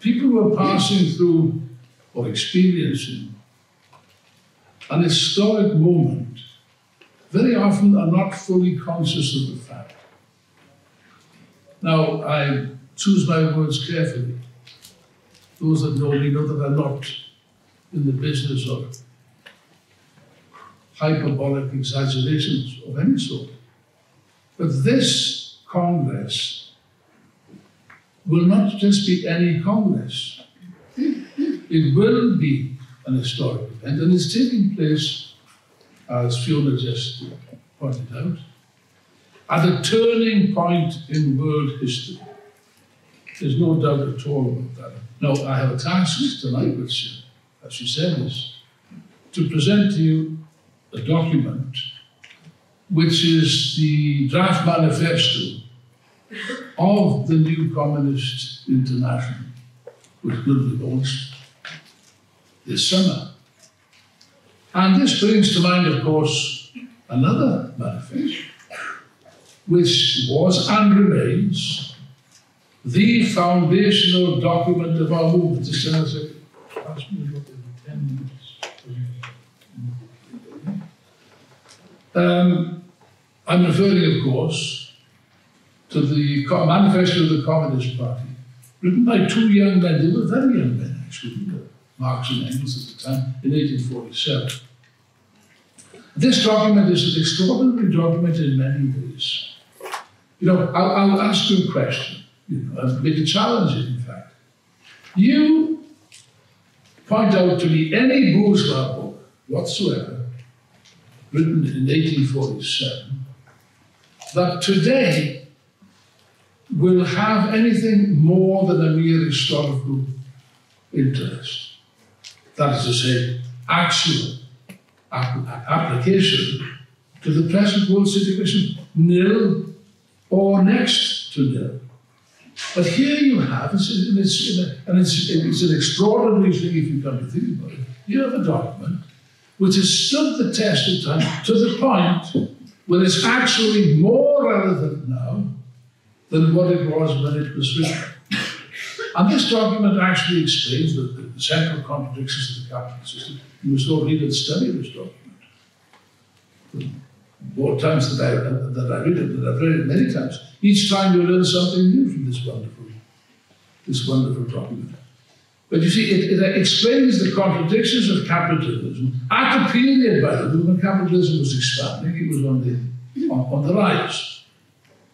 people who are passing through or experiencing an historic moment very often are not fully conscious of the fact. Now, I choose my words carefully. Those that know me know that I'm not in the business of hyperbolic exaggerations of any sort. But this Congress will not just be any Congress. It will be an historic event, and it's taking place, as Fiona just pointed out, at a turning point in world history. There's no doubt at all about that. Now, I have a task tonight, which, as she said, is to present to you a document which is the draft manifesto of the new Communist International, which will be launched this summer. And this brings to mind, of course, another manifesto, which was and remains the foundational document of our movement. Just a second. Me what the 10. Um, I'm referring, of course, to the manifesto of the Communist Party, written by two young men. They were very young men, actually, Marx and Engels at the time, in 1847. This document is an extraordinary document in many ways. You know, I'll, I'll ask you a question, you know, and make a challenge in fact. You point out to me any bourgeois book whatsoever written in 1847, that today will have anything more than a mere historical interest. That is to say, actual application to the present world situation, nil or next to nil. But here you have, it's, and it's, it's an extraordinary thing if you come to think about it. You have a document which has stood the test of time to the point where it's actually more relevant now than what it was when it was written. And this document actually explains the, the, central contradictions of the capitalist system. You must all read and study this document. More times that I, that I read it, that I've read it many times, each time you learn something new from this wonderful, this wonderful document. But you see, it, it, explains the contradictions of capitalism at a period, by the way, when capitalism was expanding, it was on the, on, on the rise.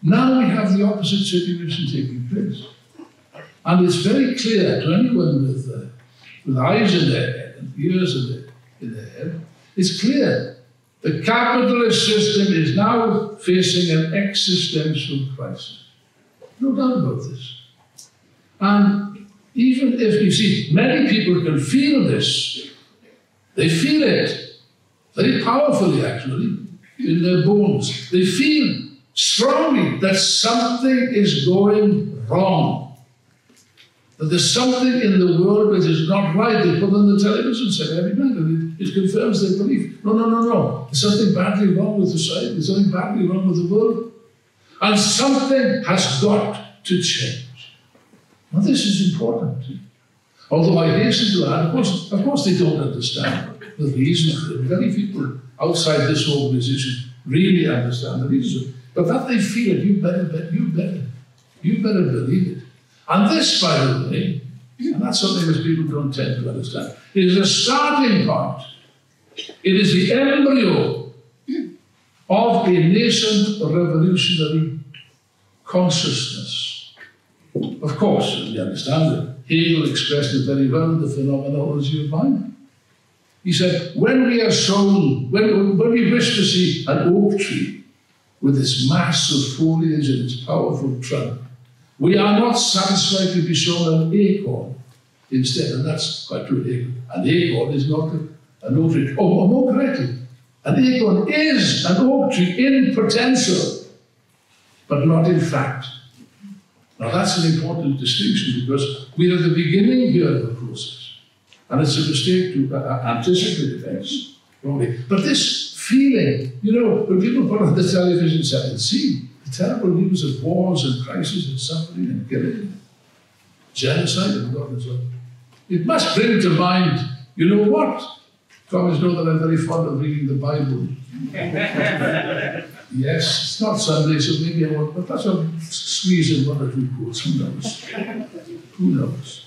Now we have the opposite situation taking place. And it's very clear to anyone with, uh, with eyes in their head and ears in their, in their head, it's clear the capitalist system is now facing an existential crisis. No doubt about this. And even if you see, many people can feel this. They feel it very powerfully, actually, in their bones. They feel strongly that something is going wrong. That there's something in the world which is not right. They put on the television set every night and it, it confirms their belief. No, no, no, no. There's something badly wrong with society. There's something badly wrong with the world. And something has got to change. Now, this is important. Although I hasten to add, of course, of course, they don't understand the reason. Very people outside this organization really understand the reason. But that they feel it, you better, bet, you better, you better believe it. And this, by the way, and that's something which people don't tend to understand, is a starting point. It is the embryo of a nascent revolutionary consciousness. Of course, you understand it. Hegel expressed it very well in the phenomenology of mind. He said, when we are shown, when, when we wish to see an oak tree with its mass of foliage and its powerful trunk, we are not satisfied to be shown an acorn instead, and that's quite true. An acorn is not an oak tree. Oh, or more correctly, an acorn is an oak tree in potential, but not in fact. Now that's an important distinction because we are at the beginning here of the process. And it's a mistake to uh, uh anticipate events wrongly. But this feeling, you know, when people put on the television set and see the terrible news of wars and crisis and suffering and killing, genocide and God well. It must bring to mind, you know what? Thomas know that I'm very fond of reading the Bible. yes, it's not Sunday, so maybe I won't, but that's a squeeze in one or two quotes. Who knows? Who knows?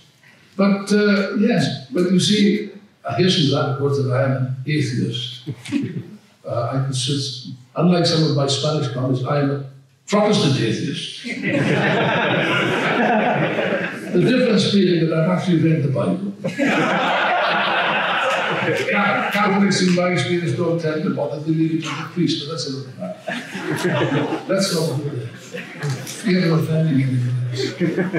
But uh, yes, but you see, I hasten to that, of course, that I am an atheist. Uh, I consist, unlike some of my Spanish colleagues, I am a Protestant atheist. the difference being that I've actually read the Bible. Catholics, in my experience, don't tend to bother. They leave it to the priest, but that's another matter. That's not do that. Fear of offending anyone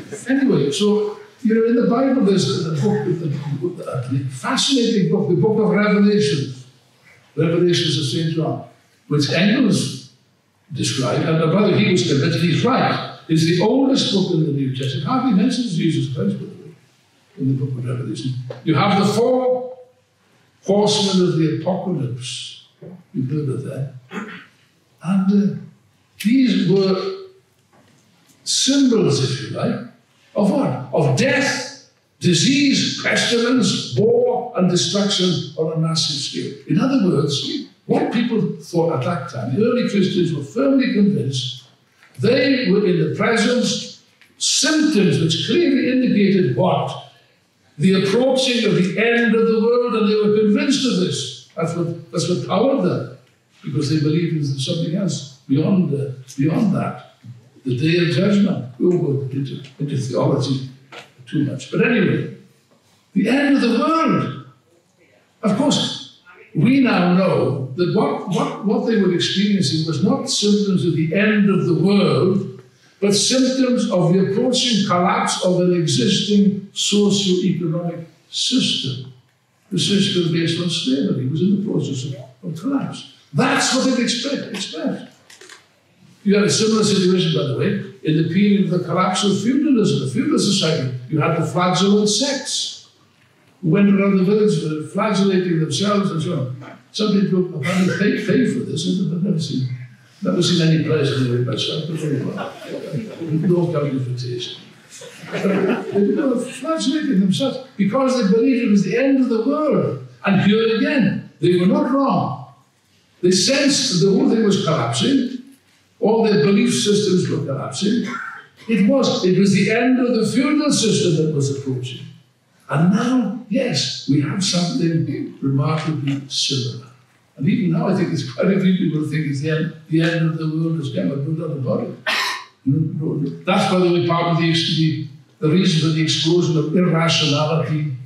else. Anyway, so, you know, in the Bible, there's the book, the, the fascinating book, the book of Revelations. Revelations of St. John, which Engels described, and the brother he was convinced he's right, is the oldest book in the New Testament. Hardly mentions Jesus Christ, by the way, in the book of Revelation. You have the four horsemen of the apocalypse. You've heard of that. And uh, these were symbols, if you like, of what? Of death, disease, pestilence, war, and destruction on a massive scale. In other words, what people thought at that time, the early Christians were firmly convinced they were in the presence symptoms which clearly indicated what? The approaching of the end of the world, and they were convinced of this. That's what, that's what powered them, because they believed in something else beyond, uh, beyond that. The day of judgment. We won't go into, into theology too much. But anyway, the end of the world. Of course, we now know that what, what, what they were experiencing was not symptoms of the end of the world, but symptoms of the approaching collapse of an existing socio-economic system. The system based on slavery was in the process of, of collapse. That's what it expressed. You had a similar situation, by the way, in the period of the collapse of feudalism, the feudal society. You had the flagellant sects who went around the village uh, flagellating themselves and so on. Some people apparently pay, pay for this, and I've never seen, never seen any in it myself, but very well. No taste. they were flagellating themselves because they believed it was the end of the world. And here again, they were not wrong. They sensed that the whole thing was collapsing, all their belief systems were collapsing. It was, it was the end of the feudal system that was approaching. And now, yes, we have something remarkably similar. And even now, I think there's quite a few people who think it's the end, the end of the world has come. No doubt about it. No, no. That's, by the way, part of the, the, the reason for the explosion of irrationality.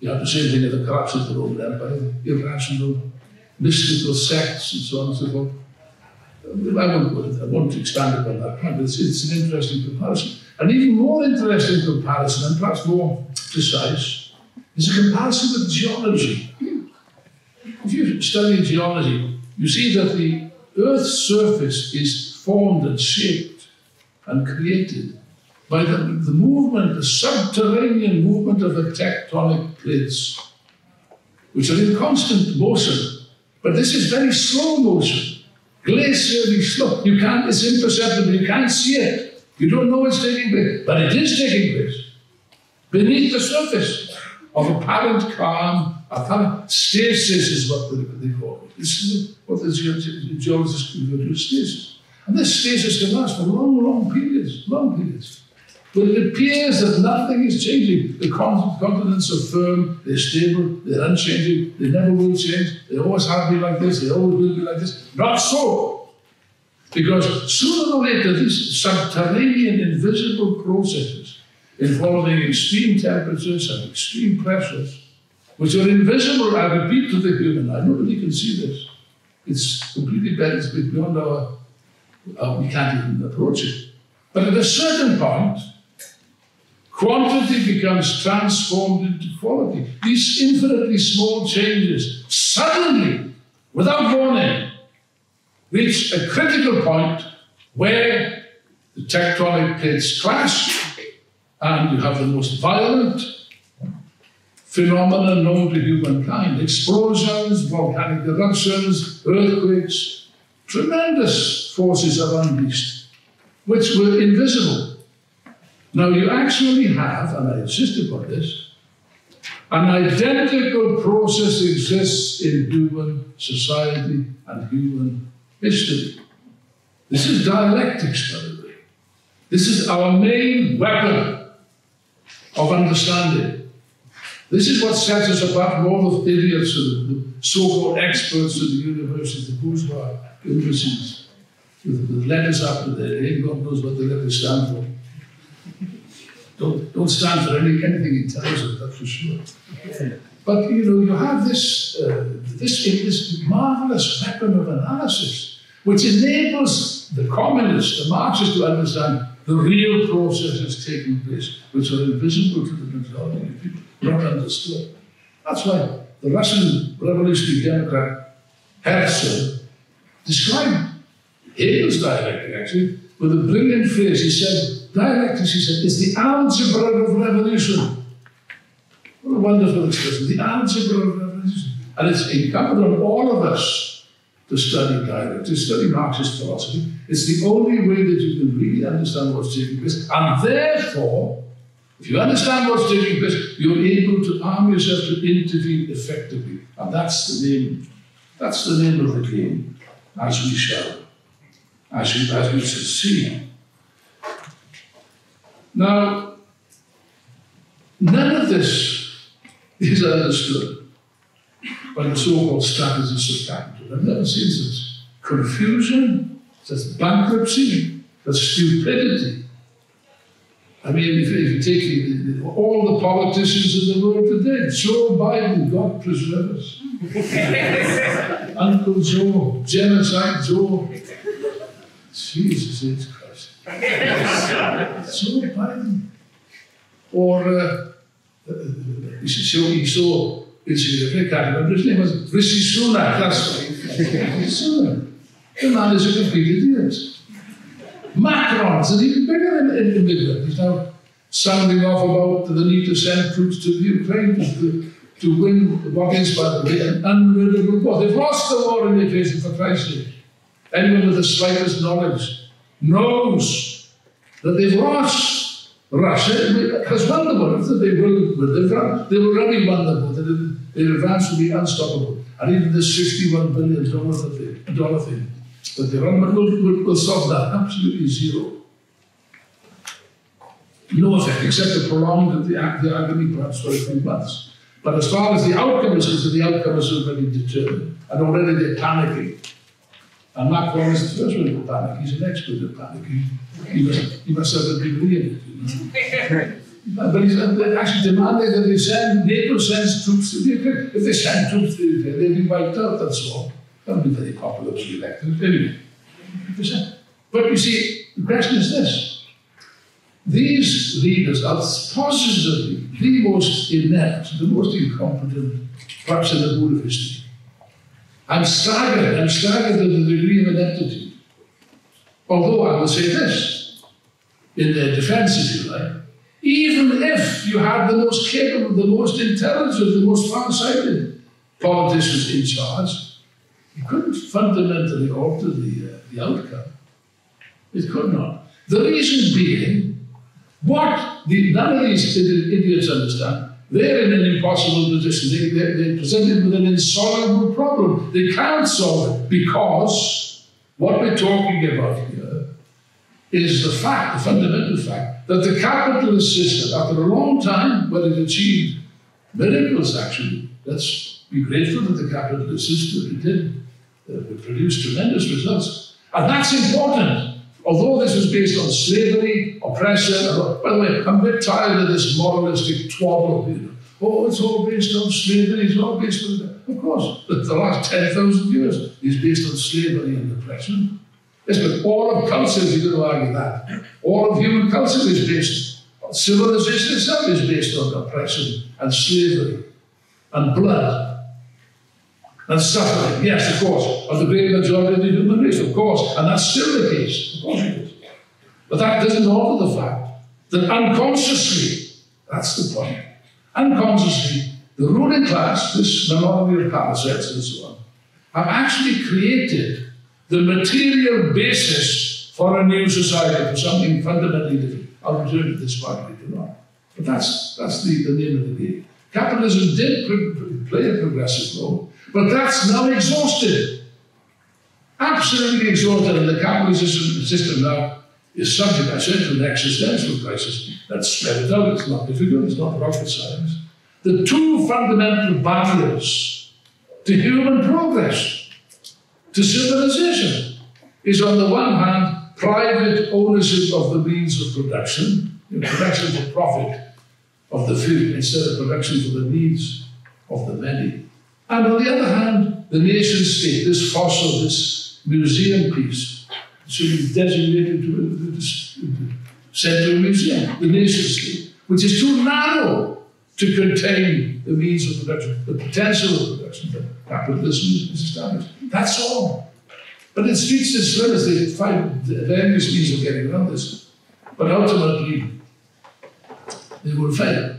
You have the same thing at the collapse of the Roman Empire, irrational, mystical sects, and so on and so forth. I won't, I won't expand upon that point, but it's, it's an interesting comparison. An even more interesting comparison, and perhaps more precise, is a comparison with geology. If you study geology, you see that the Earth's surface is formed and shaped and created by the, the movement, the subterranean movement of the tectonic plates, which are in constant motion. But this is very slow motion, glacially slow. You can't, it's imperceptible, you can't see it. You don't know it's taking place, but it is taking place beneath the surface of apparent calm, apparent stasis is what they call it. This is what the geologists refer to as stasis. And this stasis can last for long, long periods, long periods. But it appears that nothing is changing. The continents are firm, they're stable, they're unchanging, they never will change, they always have been like this, they always will be like this. Not so. Because sooner or later, these subterranean, invisible processes involving extreme temperatures and extreme pressures, which are invisible, I repeat, to the human eye. Nobody can see this. It's completely bent, beyond our, our, we can't even approach it. But at a certain point, quantity becomes transformed into quality. These infinitely small changes suddenly, without warning, reach a critical point where the tectonic plates clash and you have the most violent phenomena known to humankind explosions, volcanic eruptions, earthquakes. Tremendous forces are unleashed, which were invisible. Now you actually have, and I insist upon this, an identical process exists in human society and human history. This is dialectics, by the way. This is our main weapon of understanding. This is what sets us apart from all the idiots and the so-called experts at the universities, the bourgeois universities, with, with letters after their name. God knows what the letters stand for. Don't, don't stand for any, anything intelligent, that's for sure. But you know, you have this, uh, this, this marvelous weapon of analysis, which enables the communists, the Marxists to understand the real processes taking place, which are invisible to the majority of people, not understood. That's why the Russian revolutionary democrat Herzen described Hegel's dialectic actually with a brilliant phrase. He said, dialectics, he said, is the algebra of revolution. What a wonderful expression, the algebra of revolution. And it's incumbent on all of us to study dialectics, to study Marxist philosophy. It's the only way that you can really understand what's taking place. And therefore, if you understand what's taking place, you're able to arm yourself to intervene effectively. And that's the name, that's the name of the game, as we shall, as we, as we shall see. Now, none of this is understood by the so-called strategists of capital. I've never seen such confusion, such bankruptcy, such stupidity. I mean, if, if you take all the politicians in the world today, Joe Biden, God preserve us. Uncle Joe, genocide Joe. Jesus H. Joe Biden. Or, uh, you saw, you saw, it's a can't remember his name, was Rishi Sunak, that's right. Sunak. The man is a complete idiot. Macron is even bigger in, in, in England. He's now sounding off about the need to send troops to the Ukraine to, to win what is, by the way, an unwinnable war. They've lost the war in the for Christ's sake. Anyone with the slightest knowledge knows that they've lost. Russia eh? has won the war. That they will, run, they've already won the war. Their advance will be unstoppable. And even this $61 billion thing but the government will, will, will solve that absolutely zero. No effect, except to prolong the, the agony perhaps for a few months. But as far as the outcome is concerned, the outcome is already determined. And already they're panicking. And Macron is the first one to panic. He's an expert at panicking. He must, he must have a degree in it. You know? but he's uh, actually demanding that they send, NATO sends troops to the Ukraine. If they send troops to the Ukraine, they'll be wiped out, that's all. That'll be very popular to the electors anyway. But you see, the question is this. These leaders are positively the most inept, the most incompetent, perhaps in the whole of history. I'm staggered, I'm staggered at the degree of ineptitude. Although I will say this, in their defense, if you like, even if you had the most capable, the most intelligent, the most far-sighted politicians in charge, you couldn't fundamentally alter the, uh, the outcome. It could not. The reason being, what the, none of these idiots understand, they're in an impossible position. They, they, they're presented with an insoluble problem. They can't solve it because what we're talking about here is the fact, the fundamental fact, that the capitalist system, after a long time, when it achieved miracles actually, let's be grateful that the capitalist system it did uh, produced tremendous results. And that's important. Although this was based on slavery, oppression, by the way, I'm a bit tired of this moralistic twaddle. Oh, it's all based on slavery, it's all based on that. Of course, the last 10,000 years is based on slavery and oppression. Yes, but all of culture, you're going to argue that, all of human culture is based, civilization itself is based on oppression and slavery and blood and suffering, yes, of course, of the great majority of the human race, of course, and that's still the case, of course it is. But that doesn't alter the fact that unconsciously, that's the point, unconsciously, the ruling class, this minority of parasites and so on, have actually created the material basis for a new society, for something fundamentally different. I'll return to this part later on. But that's, that's the, the name of the game. Capitalism did play a progressive role, but that's now exhausted. Absolutely exhausted, and the capitalist system now is subject, I said, to an existential crisis. Let's spread it out. It's not difficult, it's not rocket science. The two fundamental barriers to human progress, to civilization, is on the one hand, private ownership of the means of production, production for profit of the few instead of production for the needs of the many. And on the other hand, the nation state, this fossil, this museum piece, should be designated to, a museum, the nation state, which is too narrow to contain the means of production, the potential of production that capitalism is established. That's all. But it's reached its limits. They find various means of getting around this. But ultimately, they will fail.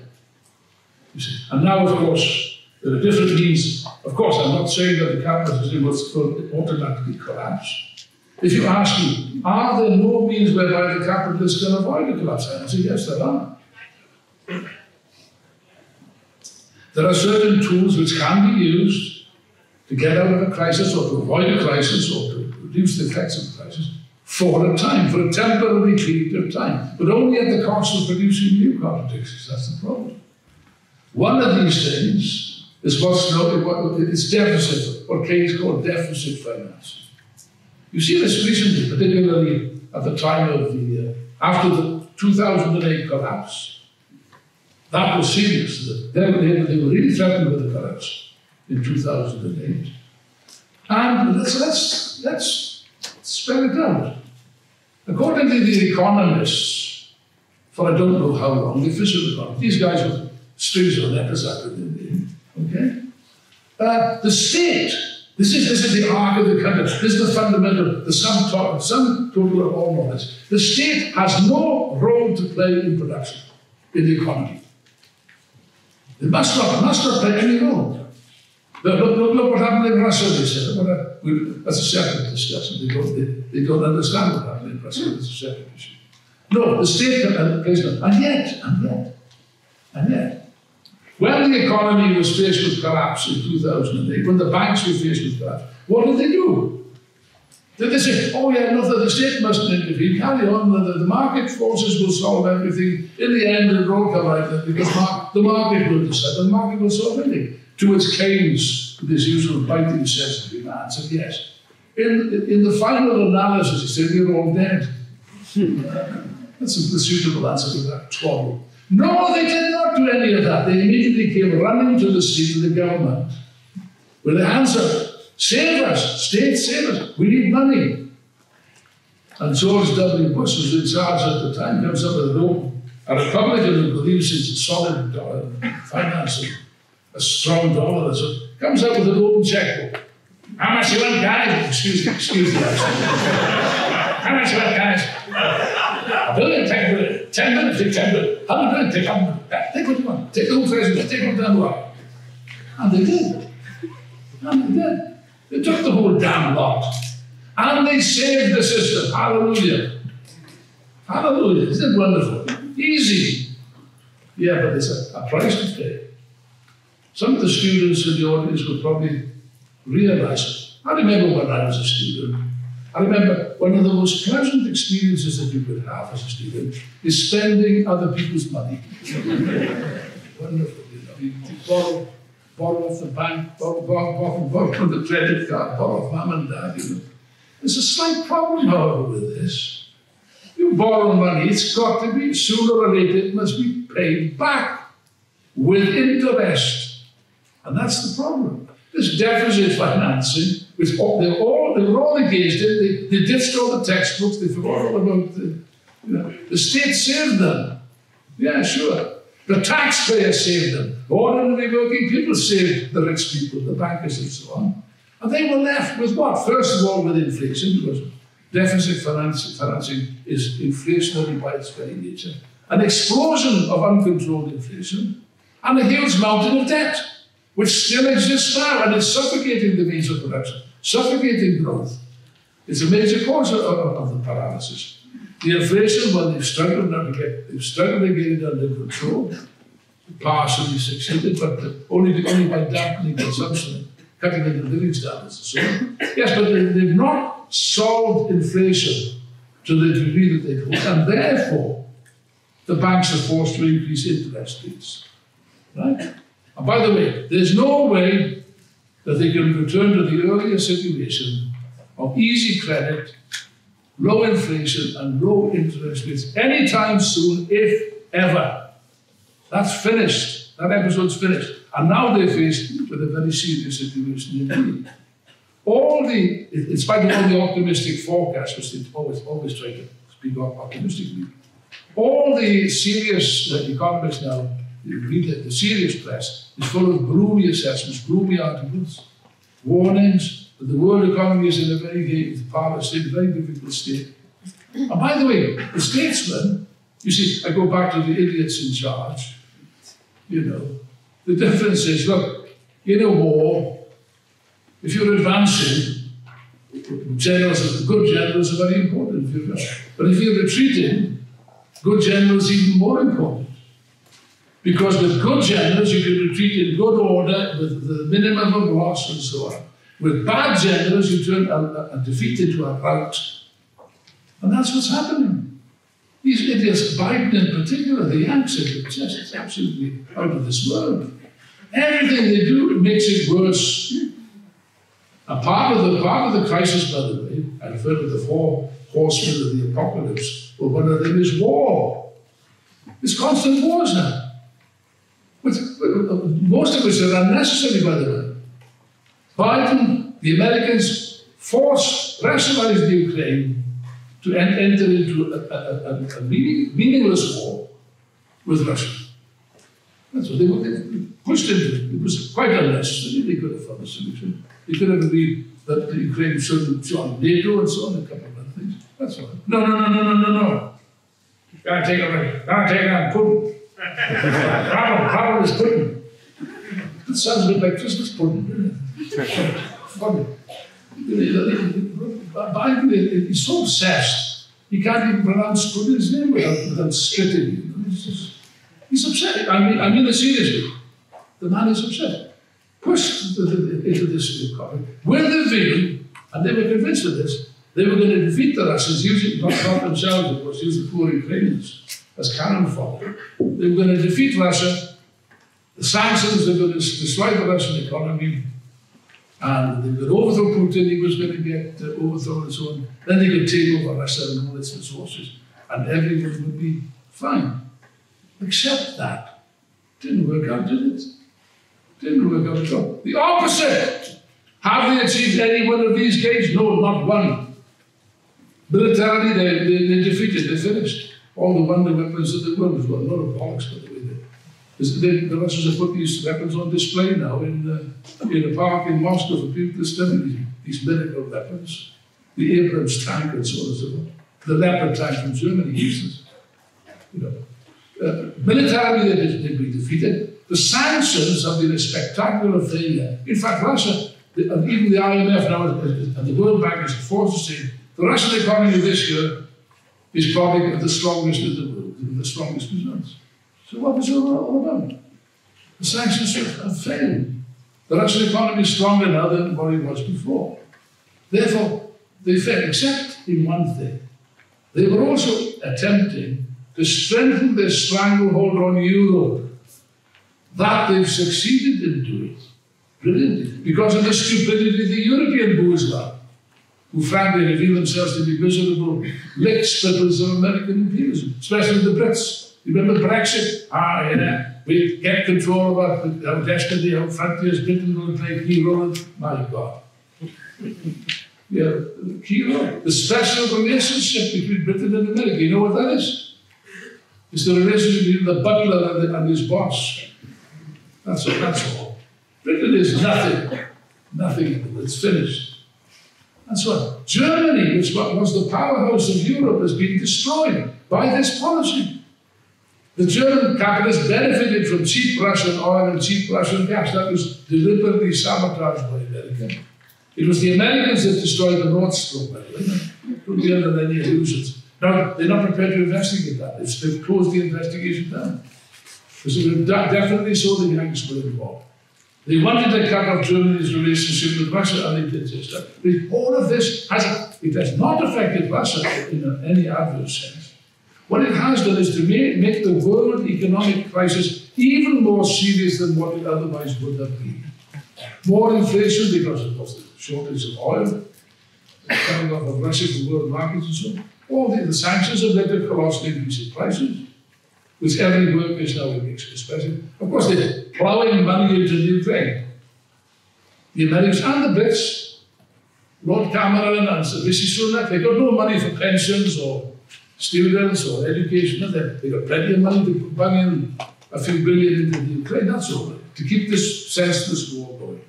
You see. And now, of course, there are different means. Of course, I'm not saying that the capitalist system will automatically collapse. If you ask me, are there no means whereby the capitalists can avoid a collapse? I say, yes, there are. There are certain tools which can be used to get out of a crisis or to avoid a crisis or to reduce the effects of a crisis for a time, for a temporary period of time, but only at the cost of producing new contradictions. That's the problem. One of these things is what's known, what, it's deficit, what Keynes called deficit finance. You see this recently, particularly at the time of the, uh, after the 2008 collapse. That was serious. They, they, were really threatened with the collapse in 2008. And let's, let's, let's spell it out. According to the economists, for I don't know how long, the official economists, these guys with strings on their okay? Uh, the state, this is, this is the arc of the country, this is the fundamental, the sum, total, sum total of all knowledge. The state has no role to play in production, in the economy. It must not, must not play any role. Look, look, look, what happened in Russia, they said. What a, we, that's a separate discussion. They don't, they, they don't understand what happened in Russia. It's a separate issue. No, the state plays no. And yet, and yet, and yet, when the economy was faced with collapse in 2008, when the banks were faced with collapse, what did they do? Did they say, oh yeah, no, the state mustn't intervene, carry on, the, the market forces will solve everything. In the end, it'll all come out because the market will decide, the market will solve everything. To which Keynes, with his usual biting sensitive man, said yes. In, in the final analysis, he said, we're all dead. That's a, the suitable answer to that trouble. No, they did not do any of that. They immediately came running to the seat of the government with the answer, save us, state save us, we need money. And George W. Bush was in charge at the time, comes up with an a Republican who believes in solid dollar, financing a strong dollar that comes out with an open checkbook. How much you want, guys? Excuse me, excuse me. How much you want, guys? A billion, a billion. Ten billion, take ten billion. Hundred billion, take hundred. Take what you want. Take the whole president, take what the line. And they did. And they did. They took the whole damn lot. And they saved the system. Hallelujah. Hallelujah. Isn't it wonderful? Easy. Yeah, but it's a, a price to pay. Some of the students in the audience will probably realize. I remember when I was a student. I remember one of the most pleasant experiences that you could have as a student is spending other people's money. Wonderful, you know. Borrow, borrow off the bank, borrow, borrow, borrow, borrow from the credit card, borrow off mum and dad, you know. There's a slight problem, however, with this. You borrow money, it's got to be, sooner or later, it must be paid back with interest. And that's the problem. This deficit financing, which they're all, they were all engaged in, they, they ditched all the textbooks, they forgot all about the, you know, the state saved them. Yeah, sure. The taxpayer saved them. Ordinary working people saved the rich people, the bankers and so on. And they were left with what? First of all, with inflation, because deficit financing is inflationary by its very nature. An explosion of uncontrolled inflation and a huge mountain of debt which still exists now and is suffocating the means of production, suffocating growth. It's a major cause of, of, the paralysis. The inflation, well, they've struggled to get, they've struggled to get it under control. Partially succeeded, but only, only by dampening consumption, cutting into living standards and so on. Yes, but they, they've not solved inflation to the degree that they could, and therefore the banks are forced to increase interest rates. Right? And by the way, there's no way that they can return to the earlier situation of easy credit, low inflation, and low interest rates anytime soon, if ever. That's finished. That episode's finished. And now they're faced with a very serious situation indeed. All the, in spite of all the optimistic forecasts, which they always, always try to speak optimistically, all the serious uh, economists now the, the serious press is full of gloomy assessments, gloomy articles, warnings that the world economy is in a very parlous state, a very difficult state. And by the way, the statesmen, you see, I go back to the idiots in charge, you know, the difference is, look, in a war, if you're advancing, generals, good generals are very important. But if you're retreating, good generals even more important. Because with good generals, you can retreat in good order with the minimum of loss and so on. With bad generals, you turn a, a defeat into a rout. And that's what's happening. These idiots, Biden in particular, the Yanks are just absolutely out of this world. Everything they do makes it worse. A part of the part of the crisis, by the way, I refer to the four horsemen of the apocalypse, well, one of them is war. It's constant wars now. Uh, most of which are unnecessary, by the way. Biden, the Americans, forced, rationalized the Ukraine to enter into a, a, a, a meaningless war with Russia. That's what they, they pushed into it. Was quite unnecessary. They could have found a solution. They could have agreed that the Ukraine should join NATO and so on, a couple of other things. That's all. No, no, no, no, no, no, no. Gotta take it, gotta take on Putin. Problem, problem is Putin. It sounds a bit like Christmas pudding, Funny. Biden is so obsessed, he can't even pronounce Putin's name without, without spitting. He's, he's upset. I mean, I mean it seriously. The man is upset. Pushed into this economy with the view, and they were convinced of this, they were going to defeat the Russians using, not, themselves, of course, the poor Ukrainians as cannon fodder. They were going to defeat Russia. The sanctions were going to destroy the Russian economy. And they could overthrow Putin, he was going to get uh, overthrown and so on. Then they could take over Russia and all its resources, and everyone would be fine. Except that. Didn't work out, did it? Didn't work out at all. The opposite! Have they achieved any one of these gains? No, not one. Militarily, they, they, they defeated, they finished all the wonder weapons of the world. Well, a lot of bollocks, by the way. They, the Russians have put these weapons on display now in, uh, in a park in Moscow for people to study these, miracle weapons. The Abrams tank and so on and so forth. The Leopard tank from Germany uses. You know. Uh, militarily, they did be defeated. The sanctions have been a spectacular failure. In fact, Russia, the, even the IMF now and the World Bank is forced to say the Russian economy this year is probably the strongest in the world, the strongest results. So what was it all about? The sanctions have failed. The Russian economy is stronger now than what it was before. Therefore, they failed, except in one thing. They were also attempting to strengthen their stranglehold on Europe. That they've succeeded in doing brilliantly because of the stupidity of the European bourgeois who frankly reveal themselves to be miserable lick splitters of American imperialism, especially the Brits. You remember Brexit? Ah, yeah, we get control of our, our destiny, our frontiers, Britain will play a key role. My God. yeah, key role. The special relationship between Britain and America. You know what that is? It's the relationship between the butler and, the, and his boss. That's all. That's all. Britain is nothing. Nothing. It's finished. That's what Germany, which was the powerhouse of Europe, has been destroyed by this policy. The German capitalists benefited from cheap Russian oil and cheap Russian gas. That was deliberately sabotaged by America. It was the Americans that destroyed the Nord Stream, by the way. Don't be under any illusions. Now, they're not prepared to investigate that. It's, they've closed the investigation down. Because it would definitely saw the Yanks were involved. They wanted to cut off Germany's relationship with Russia, and they did just that. But all of this has it has not affected Russia in any adverse sense. What it has done is to make, the world economic crisis even more serious than what it otherwise would have been. More inflation because, of the shortage of oil, coming off of Russia from world markets and so on. All the, the sanctions have led to colossal increase in prices, which every worker is now expressing. Of course, they're plowing money into Ukraine. The Americans and the Brits, Lord Cameron and Rishi Sunak, they got no money for pensions or students or education. They got plenty of money to bring in a few billion into the Ukraine. That's all. To keep this senseless war going.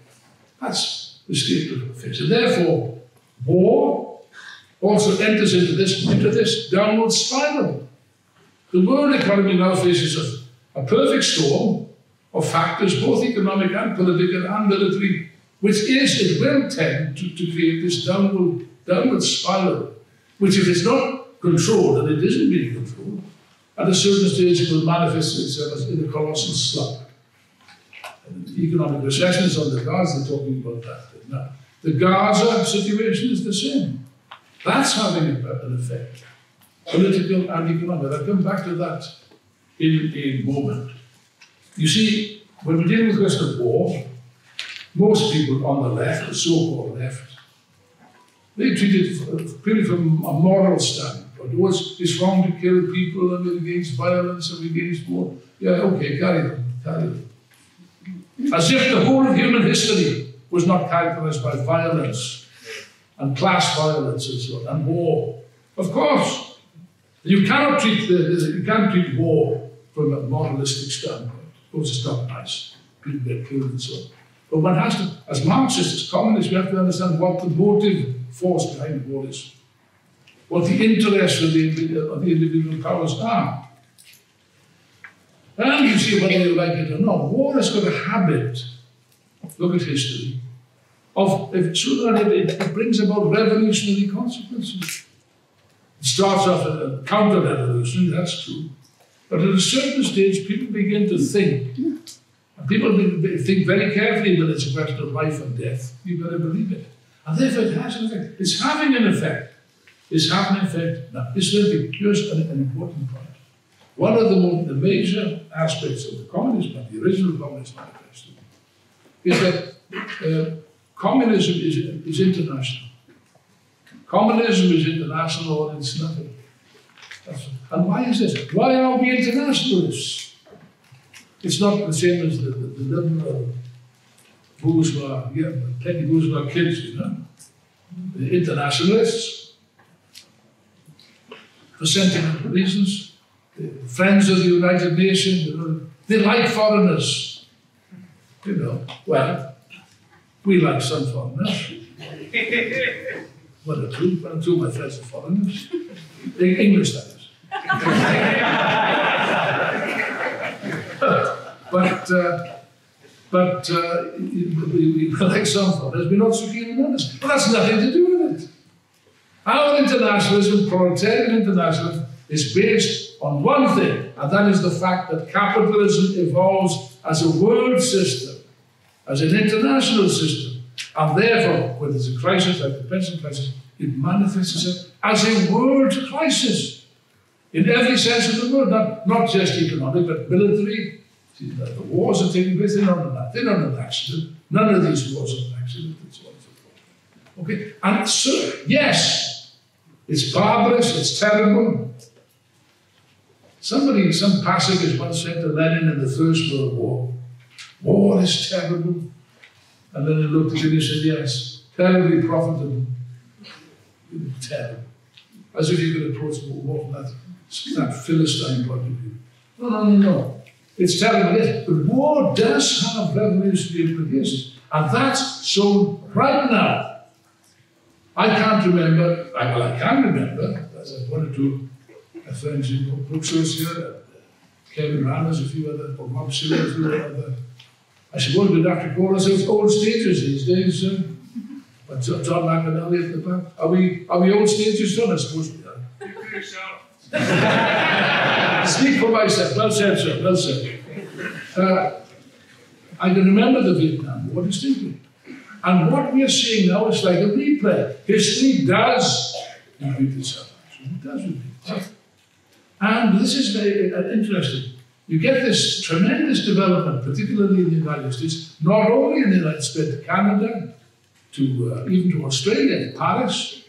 That's the state of affairs. And therefore, war also enters into this, into this downward spiral. The world economy now faces a, a perfect storm of factors, both economic and political and military, which is, it will tend to, to create this downward, downward spiral, which if it's not controlled, and it isn't being controlled, at a certain stage it will manifest itself in a colossal slump. Economic recession is on the cards, they're talking about that now. The Gaza situation is the same. That's having an effect, political and economic. I'll come back to that in a moment. You see, when we're dealing with the question of war, most people on the left, the so-called left, they treat it uh, purely from a moral standpoint. Oh, it's, wrong to kill people and against violence and against war. Yeah, okay, carry on, carry on. As if the whole of human history was not characterized by violence and class violence and so on, and war. Of course, you cannot treat the, you can't treat war from a moralistic standpoint. It's not nice. People get killed and so on. But one has to, as Marxists, as communists, we have to understand what the motive force behind war is, what the interests of the, of the individual powers are. And you see, whether you like it or not, war has got a habit, look at history, of, if sooner it, it brings about revolutionary consequences. It starts off as a counter-revolution, that's true. But at a certain stage, people begin to think. And people think very carefully when it's a question of life and death. You better believe it. And therefore, it has an effect. It's having an effect. It's having an effect. Now, be just an, an important point. One of the, more, the major aspects of the Communist Party, the original Communist Manifesto, is that uh, communism is, is international. Communism is international and it's nothing. And why is this? Why are we internationalists? It's not the same as the, the, the liberal bourgeois, yeah, petty bourgeois kids, you know. The internationalists, for sentimental reasons, friends of the United Nations, you know, they like foreigners. You know, well, we like some foreigners. one or two, one or two of my friends are foreigners. English. but uh, but uh, we, we like some foreigners, we're not so keen on others. But that's nothing to do with it. Our internationalism, proletarian internationalism, is based on one thing, and that is the fact that capitalism evolves as a world system, as an international system, and therefore, when there's a crisis like the pension crisis, it manifests itself as a world crisis in every sense of the word, not, not just economic, but military. See, the, the wars are taking place, they're not they're not an accident. None of these wars are an accident, and so on and so forth. Okay, and so, yes, it's barbarous, it's terrible. Somebody, some pacifist once said to Lenin in the First World War, war is terrible. And then he looked at him and said, yes, terribly profitable. Terrible. As if you could approach war from that that Philistine point of view. No, no, no, no. It's terrible, yes. But war does have revolutionary implications. And that's so right now. I can't remember, I, well, I can remember, as I one or two friends in Bruxelles here, uh, Kevin Ranners, a few other, or Bob Siller, a few other. I suppose with Dr. Colas, it's old stages these days. Uh, but John McAnally at the back. Are we, are we old stages, John? I suppose we are. Speak for myself. Said, sir. Well said. Uh, I can remember the Vietnam War distinctly. And what we are seeing now is like a replay. History does repeat itself. It does repeat itself. And this is very uh, interesting. You get this tremendous development, particularly in the United States, not only in the United States, Canada, to uh, even to Australia, Paris,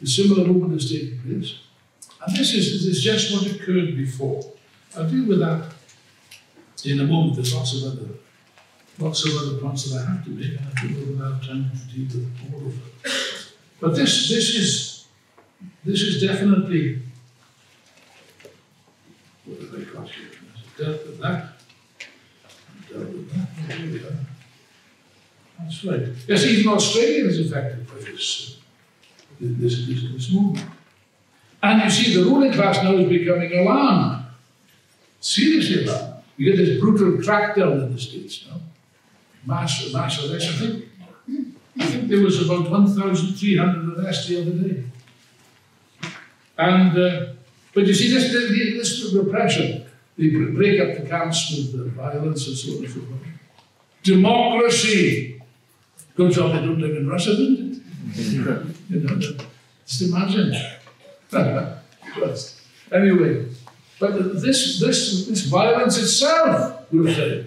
the similar movement has taken place. And this is, this is just what occurred before. I'll deal with that in a moment. There's lots of other lots of other points that I have to make, and I we'll have time to deal with all of them. But this this is this is definitely what have I got here? Dealt with that. Dealt with that. Here we are. That's right. Yes, even Australia is affected by this, uh, this, this, this movement. And you see, the ruling class now is becoming alarmed. Seriously alarmed. You get this brutal crackdown in the States now. Mass, mass arrests. I think, I think there was about 1,300 arrests the other day. And, uh, but you see, this, this repression, they break up the camps with the violence and so on and so forth. Democracy. Good job they don't live in Russia, didn't it? you know, just imagine. anyway, but this, this, this violence itself will fail.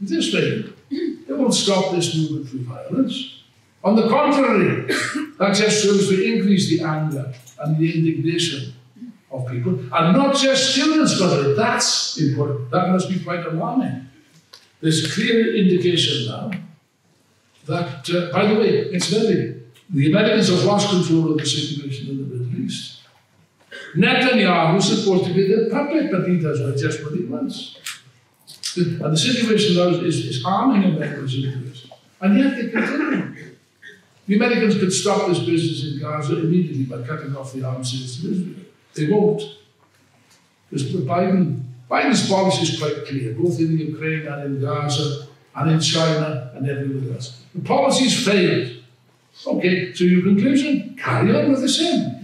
This fail. It won't stop this movement through violence. On the contrary, that just serves to increase the anger and the indignation of people. And not just students, but that's important. That must be quite alarming. There's clear indication now that, uh, by the way, incidentally, the Americans have lost control of the situation in the Middle East. Netanyahu is supposed to be the puppet, but he does just what he wants. And the situation now is, is harming America's interests. And yet they continue. The Americans could stop this business in Gaza immediately by cutting off the arms sales to Israel. They won't. Because Biden, Biden's policy is quite clear, both in Ukraine and in Gaza and in China and everywhere else. The policy's failed. Okay, so your conclusion? Carry on with the same.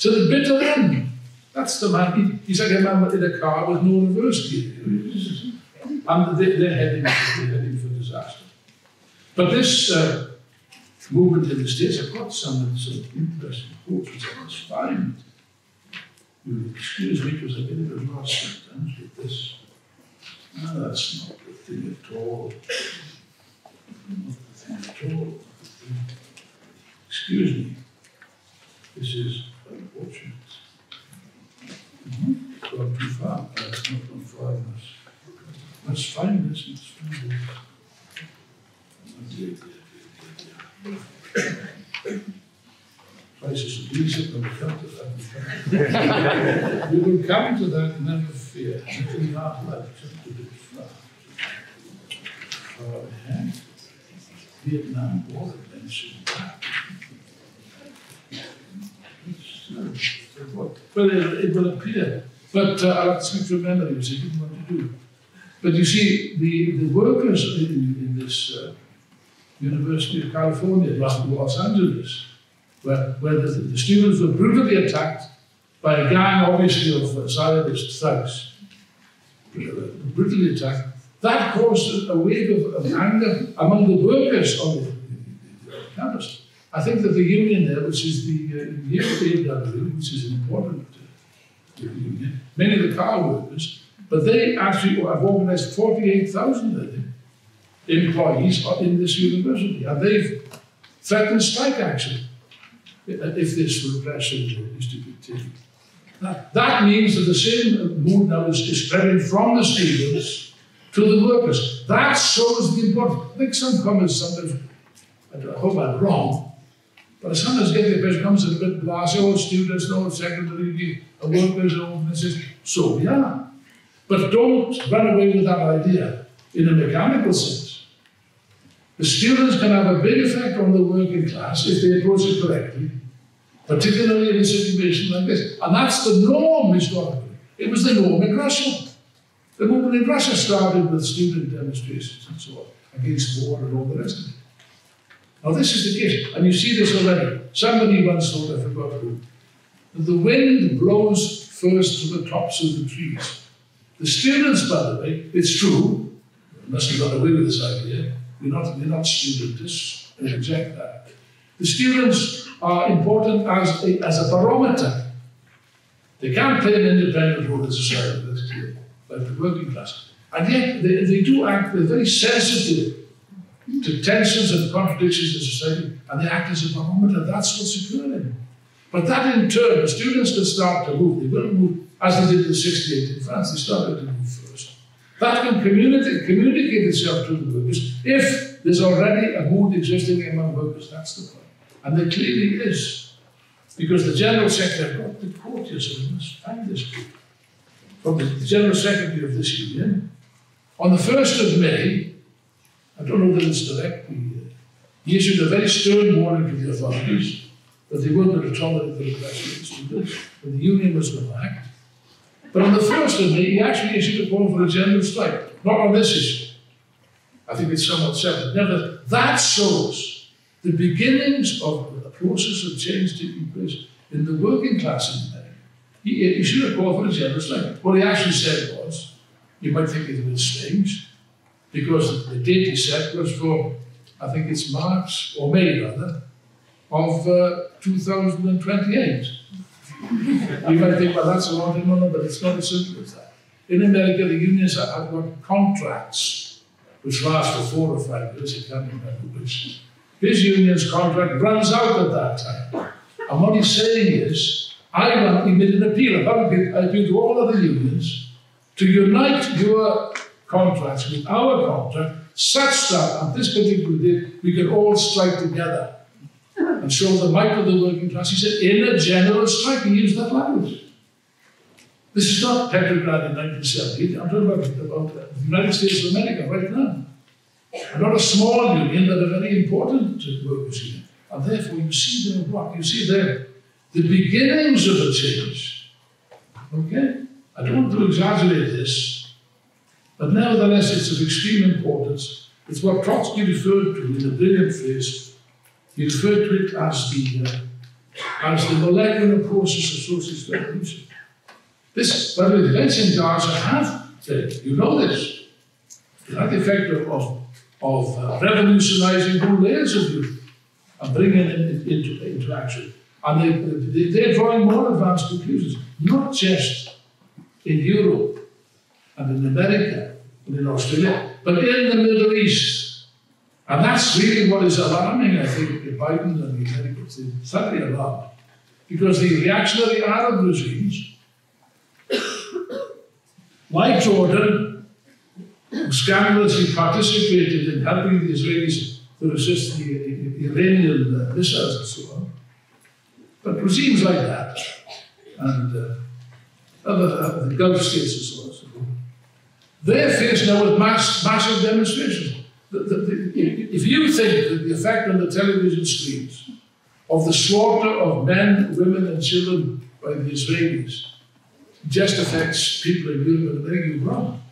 To the bitter end. That's the man. He, He's like a man in a car with no reverse gear. And they, are heading, they're heading for disaster. But this uh, movement in the States, I've got some, some interesting quotes which I must find. You excuse me because I get a bit lost sometimes with this. No, that's not the thing at all. Not the thing at all. Excuse me. This is Mm-hmm. Gone too far. That's not enough. Let's find this. Let's find this. Places of we come to that. we will come to that, never fear. Until not left, just a bit far. Far ahead. Vietnam War Well, it, it will appear. But uh, I'll speak from memory, which I didn't want to do. But you see, the, the workers in, in this uh, University of California, Los Angeles, where, where the, the, students were brutally attacked by a gang, obviously, of uh, Zionist thugs. Brutally attacked. That caused a wave of, of anger among the workers on the, the campus. I think that the union there, which is the uh, UAW, which is an important uh, union, many of the car workers, but they actually have organized 48,000 employees in this university, and they've threatened strike action if this repression is to continue. That, means that the same mood now is, is spreading from the students to the workers. That shows the importance. I think some comments sometimes, I hope I'm wrong, but sometimes get the impression comes a bit blasé, oh, students, no, secondary, a workers, and says, so yeah. But don't run away with that idea in a mechanical sense. The students can have a big effect on the working class if they approach it correctly, particularly in a situation like this. And that's the norm historically. It was the norm in Russia. The movement in Russia started with student demonstrations and so on against war and all the rest of it. Now, this is the case, and you see this already. Somebody once told, I forgot who, that the wind blows first to the tops of the trees. The students, by the way, it's true, must have got away with this idea, we're not, we're not studentists, I reject that. The students are important as a, as a barometer. They can't play an independent role in society, that's clear, like the working class. And yet, they, they do act, they're very sensitive to tensions and contradictions in society, and they act as a barometer. That's what's occurring. But that in turn, the students will start to move. They will move as they did in 68 in France. They started to move first. That can communicate, communicate itself to the workers if there's already a mood existing among workers. That's the point. And there clearly is. Because the General Secretary, got the quote here, must find this quote. From the General Secretary of this union, on the 1st of May, I don't know that it's directly, uh, he issued a very stern warning to the authorities that they weren't going to tolerate the request of the students, that the union was going to act. But on the 1st of May, he actually issued a call for a general strike, not on this issue. I think it's somewhat separate. Never, that shows the beginnings of a process of change taking place in the working class in America. He, issued a call for a general strike. What he actually said was, you might think it was strange, because the date he set was for, I think it's March, or May rather, of uh, 2028. you might think, well, that's a lot of money, but it's not as simple as that. In America, the unions have got contracts which last for four or five years, I can't remember which. His union's contract runs out at that time. And what he's saying is, I want, he made an appeal, I appeal to all of the unions to unite your contracts with our contract such that at this particular day we can all strike together and show the might of the working class. He said, in a general strike, he used that language. This is not Petrograd in 1970. I'm talking about, about the United States of America right now. Not a small union, but a very important workers' union. And therefore, you see there what? You see there the beginnings of a change. Okay? I don't want to exaggerate this, but nevertheless, it's of extreme importance. It's what Trotsky referred to in a brilliant phrase he referred to it as the, uh, as the molecular process of socialist revolution. This, the way, the events in have, said, you know this, the effect of, of, of uh, revolutionizing whole layers of youth and bringing it into, into action. And they, they, are drawing more advanced conclusions, not just in Europe and in America in Australia, but in the Middle East and that's really what is alarming, I think, the Biden and the Americans. It's certainly alarming. Because the reactionary Arab regimes, like Jordan, scandalously participated in helping the Israelis to resist the Iranian uh, missiles and so on, but regimes like that, and uh, other, the Gulf states and so on, faced now with mass, massive demonstrations. The, the, the, if you think that the effect on the television screens of the slaughter of men, women, and children by the Israelis just affects people in Europe and America, you're wrong.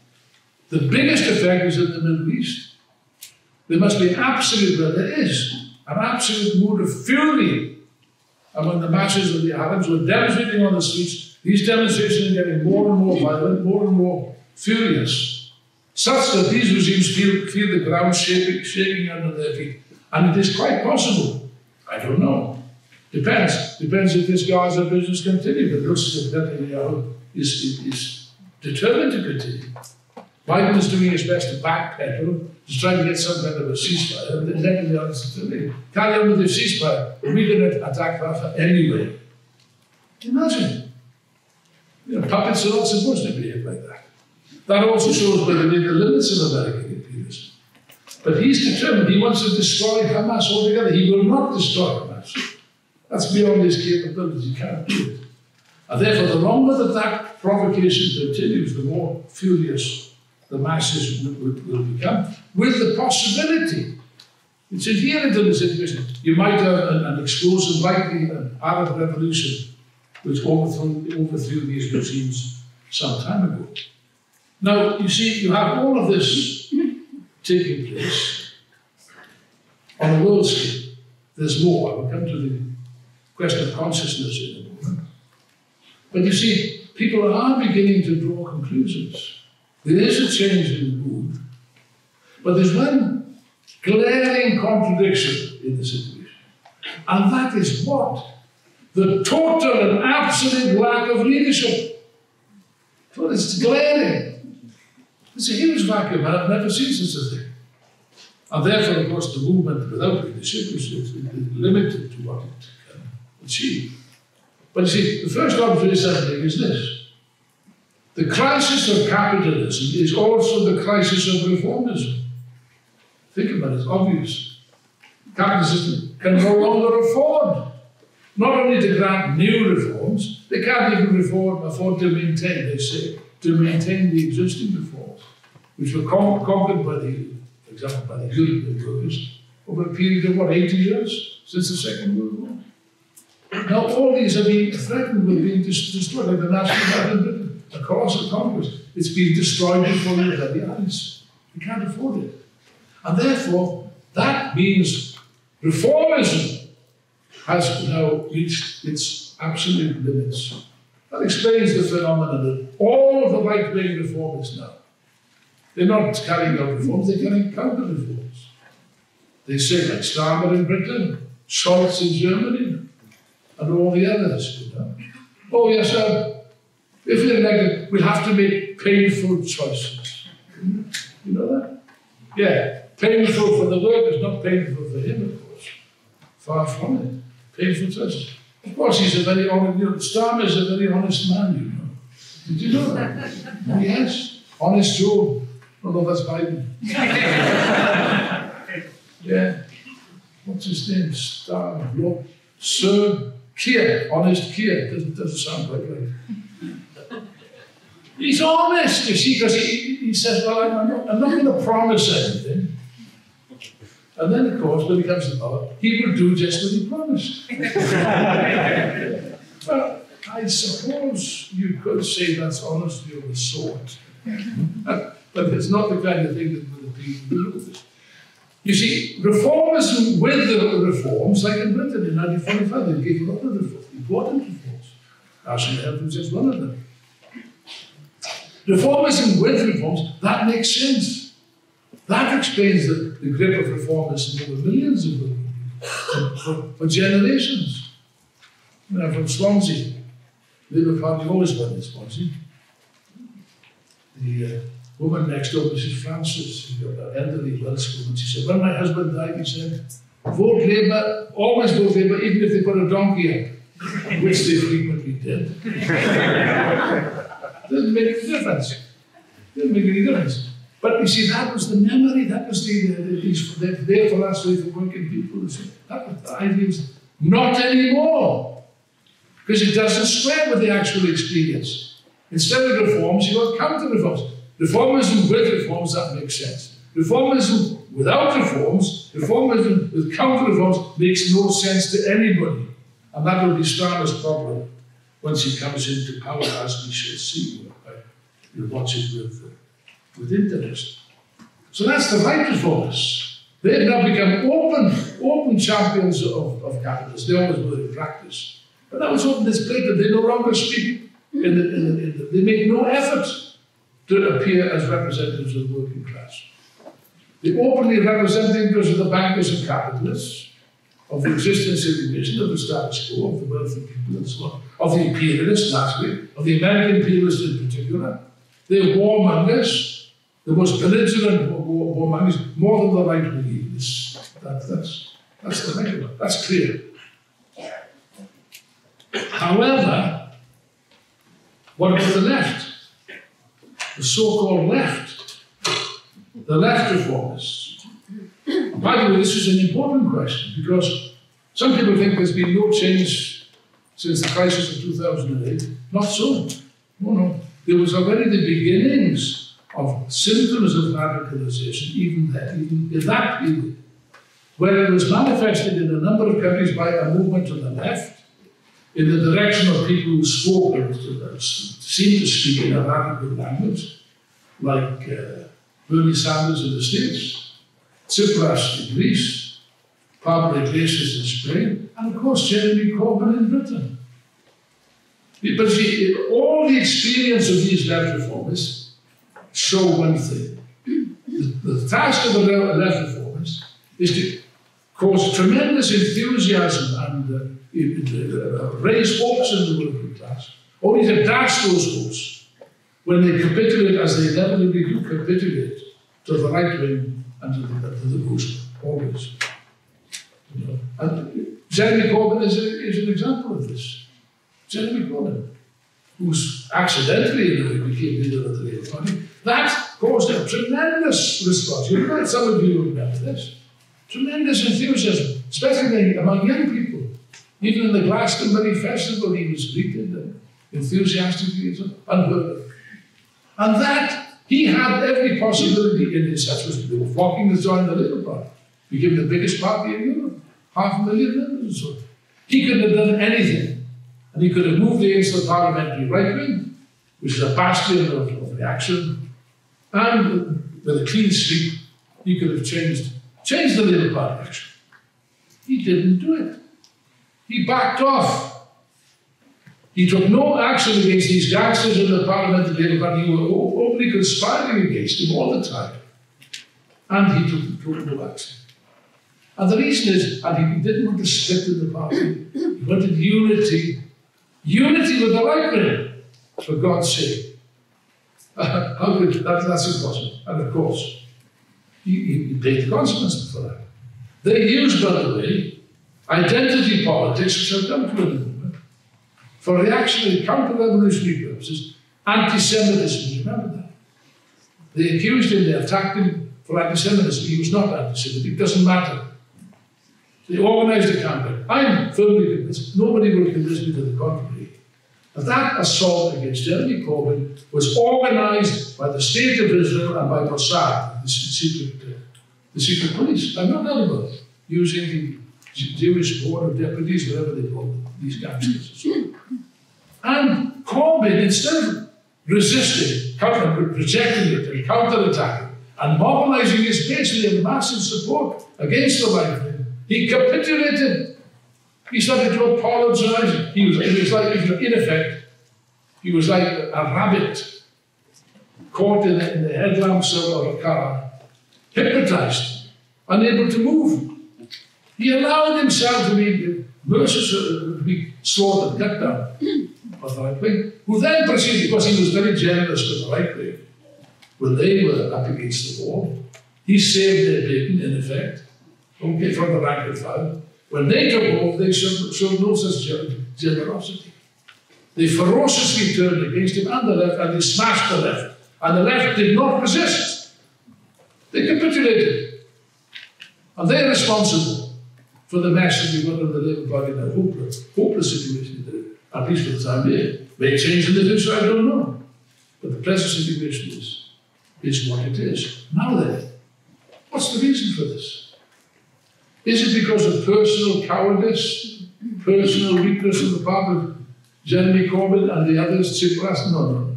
The biggest effect is in the Middle East. There must be absolute, well, there is, an absolute mood of fury among the masses of the Arabs who are demonstrating on the streets. These demonstrations are getting more and more violent, more and more furious such that these regimes feel, feel the ground shaking, shaking under their feet. And it is quite possible. I don't know. Depends. Depends if this Gaza business continues. But it looks if Netanyahu is, is, determined to continue. Biden is doing his best to backpedal, to try to get some kind of a ceasefire. And Netanyahu is telling carry on with the ceasefire. We're going to attack Rafah anyway. Imagine. You know, puppets are not supposed to that. That also shows where the limits of American imperialism. But he's determined, he wants to destroy Hamas altogether. He will not destroy Hamas. That's beyond his capabilities, he can't do it. And therefore, the longer that that provocation continues, the more furious the masses will, will, become, with the possibility it's inherent in the situation. You might have an, an explosive, like the Arab Revolution, which overthrew, overthrew these regimes some time ago. Now, you see, you have all of this taking place on a world scale. There's more. I will come to the question of consciousness in a moment. But you see, people are beginning to draw conclusions. There is a change in the mood, but there's one glaring contradiction in the situation. And that is what? The total and absolute lack of leadership. Well, it's glaring. It's a huge vacuum, and I've never seen such a thing. And therefore, of course, the movement without leadership is, is limited to what it can achieve. But you see, the first I make is this. The crisis of capitalism is also the crisis of reformism. Think about it, it's obvious. Capitalism can no longer afford not only to grant new reforms, they can't even reform, afford to maintain, they say, to maintain the existing reforms, which were conquered by the example, by the European workers over a period of what, 80 years since the Second World War. Now, all these are being threatened with being destroyed, like the National Guard in Britain, a colossal conquest. It's being destroyed before the bloody eyes. We can't afford it. And therefore, that means reformism has now reached its absolute limits. That explains the phenomenon that all the right wing reformists now they're not carrying out reforms, they're carrying counter reforms. They say, like Starmer in Britain, Scholz in Germany, and all the others. You know? Oh, yes, sir. If we're elected, we'll have to make painful choices. You know that? Yeah, painful for the workers, not painful for him, of course. Far from it. Painful choices. Of course, he's a very honest, you know, Starmer's a very honest man, you know. Did you know that? yes, honest Joe. Although that's Biden. yeah. What's his name? Star, Lord, Sir Keir, honest Keir. Doesn't, doesn't sound quite right. He's honest, you see, because he, he says, Well, I'm not, I'm not going to promise anything. And then, of course, when he comes to power, he will do just what he promised. well, I suppose you could say that's honesty of a sort. But it's not the kind of thing that the people do. You see, reformism with the reforms, like in Britain in 1945, they gave a lot of reforms, important reforms. National health was just one of them. Reformism with reforms, that makes sense. That explains the, the grip of reformism over millions of them for, for, for generations. You know, from Swansea, Labour Party always won in Swansea. The uh, woman next door, Mrs. Francis, an elderly Welsh woman, she said, when my husband died, he said, vote Labour, always vote Labour, even if they put a donkey up, which they frequently did. Doesn't make any difference. Doesn't make any difference. But you see, that was the memory, that was the, the, the, the their philosophy for working people. That was the idea not anymore. Because it doesn't square with the actual experience. Instead of reforms, you have counter reforms. Reformism with reforms, that makes sense. Reformism without reforms, reformism with counter reforms makes no sense to anybody. And that will be Starmer's problem once he comes into power, as we shall see. We'll watch it with, with interest. So that's the right reformists. They've now become open, open champions of, of capitalism. They always were in practice. But now it's open display that they no longer speak in the, in the, in the, they make no effort to appear as representatives of the working class. They openly represent the interests of the bankers and capitalists, of the existing civilization, of the status quo, of the wealthy people, and so on, of the imperialists, lastly, of the American imperialists in particular. They're warmongers, the most belligerent warmongers, more than the right believers. That, that's, that's the regular, that's clear. However, what about the left? The so-called left, the left reformists. By the way, this is an important question because some people think there's been no change since the crisis of 2008. Not so. No, no. There was already the beginnings of symptoms of radicalization, even then, even in that period, where it was manifested in a number of countries by a movement to the left, in the direction of people who spoke or seemed to speak in a radical language, like uh, Bernie Sanders in the States, Tsipras in Greece, Pablo Iglesias in Spain, and of course Jeremy Corbyn in Britain. But see, all the experience of these left reformers show one thing. The, the task of the left reformers is to cause tremendous enthusiasm and uh, uh, raise hopes in the working class, only dash those hopes when they capitulate, as they inevitably do capitulate, to the right wing and to the, to the always. You know? And Jeremy Corbyn is, a, is an example of this. Jeremy Corbyn, who's accidentally you know, became leader of the Labour Party, that caused a tremendous response. You know, some of you remember this. Tremendous enthusiasm, especially among young people. Even in the Glastonbury Festival, he was greeted enthusiastically unheard of. And that he had every possibility in his hands was to do flocking to join the Labour Party, became the biggest party in Europe, half a million members or so. He could have done anything. And he could have moved against the parliamentary right wing, which is a bastion of, of reaction, and with a clean sweep, he could have changed, changed the Labour Party action. He didn't do it. He backed off. He took no action against these gangsters in the Parliament Labour Party who were openly conspiring against him all the time. And he took, took no action. And the reason is, and he didn't want to split in the party, he wanted unity. Unity with the right wing, for God's sake. How could that, that's impossible. And of course, he, he paid the consequences for that. They used, by the way, identity politics, which I've done to for reactionary, counter-revolutionary purposes, anti-Semitism. Remember that? They accused him, they attacked him for anti-Semitism. He was not anti-Semitic. It doesn't matter. They organised a campaign. I'm firmly convinced, nobody will convince me to the contrary. That assault against Jeremy Corbyn was organised by the State of Israel and by Mossad, the secret, uh, the secret police. I'm not about using the Jewish Board of Deputies, whatever they call these gangsters. And Corbyn, instead of resisting, counter, rejecting it and counter-attacking, and mobilising his base with massive support against the right he capitulated. He started to apologize. He was, he was like, in effect, he was like a rabbit caught in the, in the headlamps of a car, hypnotized, unable to move. He allowed himself to be mercilessly to be slaughtered, cut down by the right wing, who then proceeded, because he was very generous with the right wing, when they were up against the wall, he saved their bacon, in effect, okay, from the rank and file. When they took over, they showed, showed no such generosity. They ferociously turned against him and the left, and they smashed the left. And the left did not resist. They capitulated. And they're responsible for the mess that we've got in the Labour Party now. Hopeless, hopeless situation, at least for the time being. May change in the future, I don't know. But the present situation is, is what it is. Now then, what's the reason for this? Is it because of personal cowardice, personal weakness on the part of Jeremy Corbyn and the others, Tsipras? No, no.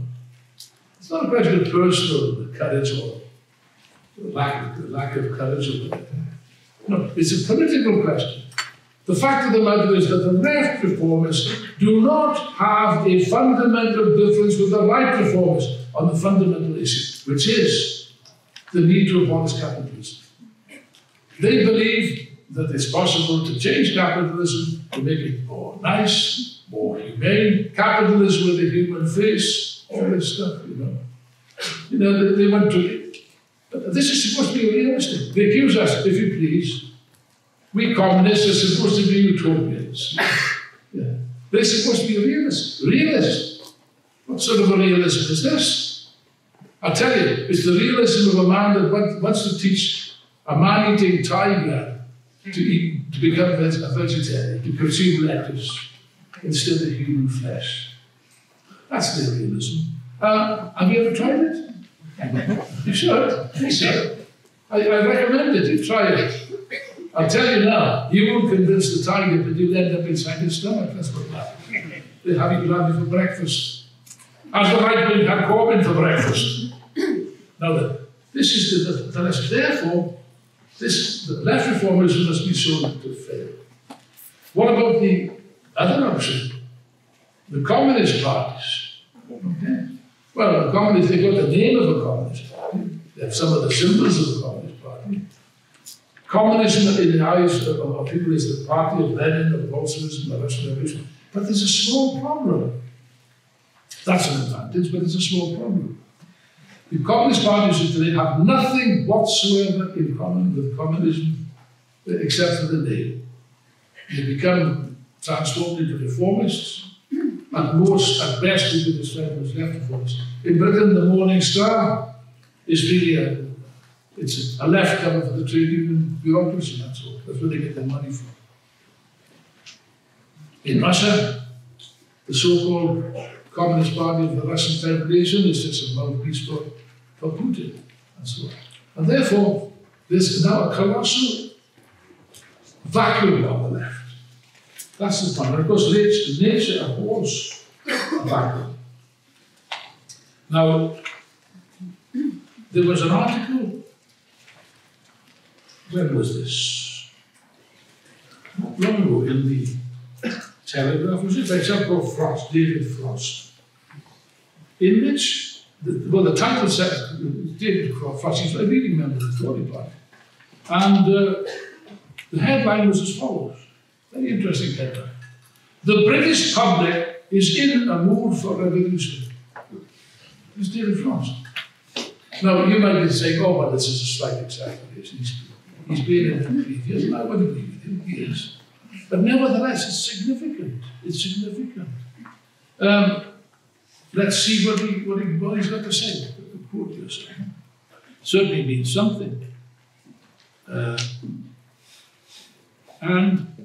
It's not a question of personal courage or lack of, lack of courage. Or no, it's a political question. The fact of the matter is that the left reformers do not have a fundamental difference with the right reformers on the fundamental issue, which is the need to abolish capitalism. They believe that it's possible to change capitalism to make it more nice, more humane, capitalism with a human face, all this stuff, you know. You know, they, they went to, this is supposed to be realistic. They accuse us, if you please, we communists are supposed to be utopians. Yeah. They're supposed to be realists. Realists. What sort of a realism is this? I'll tell you, it's the realism of a man that wants to teach a man-eating tiger to, eat, to become a vegetarian, to consume lettuce instead of human flesh. That's their realism. Uh, have you ever tried it? you should. You should. I, I recommend it. You try it. I'll tell you now, you won't convince the tiger, but you'll end up inside his stomach. That's what happens. They have you have for breakfast. As the right wing had Corbyn for breakfast. now, this is the, the, the lesson. Therefore, this, the left reformism must be shown to fail. What about the other option? the communist parties. Okay? Well, the communists, they got the name of a communist party. They have some of the symbols of the communist party. Communism in the eyes of, of people is the party of Lenin, of Bolshevism, the Russian Revolution. But there's a small problem. That's an advantage, but it's a small problem. The communist parties of today have nothing whatsoever in common with communism except for the name. They become transformed into reformists, at most, at best, we could describe as leftists. In Britain, the Morning Star is really a, it's a left cover for the trade union bureaucracy, that's all. That's where they get their money from. In Russia, the so-called Communist Party of the Russian Federation is just a mouthpiece for, for Putin and so on. And therefore, there's now a colossal vacuum on the left. That's the point. And of course, nature, nature abhors a vacuum. Now, there was an article, when was this? Not long ago in the Telegraph, was it by called Frost, David Frost, in which, the, well, the title said, David Frost, he's a leading member of the Tory party. And uh, the headline was as follows very interesting headline. The British public is in a mood for revolution. It's David France. Now, you might be saying, oh, well, this is a slight exaggeration. He's, he's been in it for years, and I would. But nevertheless, it's significant. It's significant. Um, let's see what, he, what, he, what he's got to say. Quote yourself. Certainly means something. Uh, and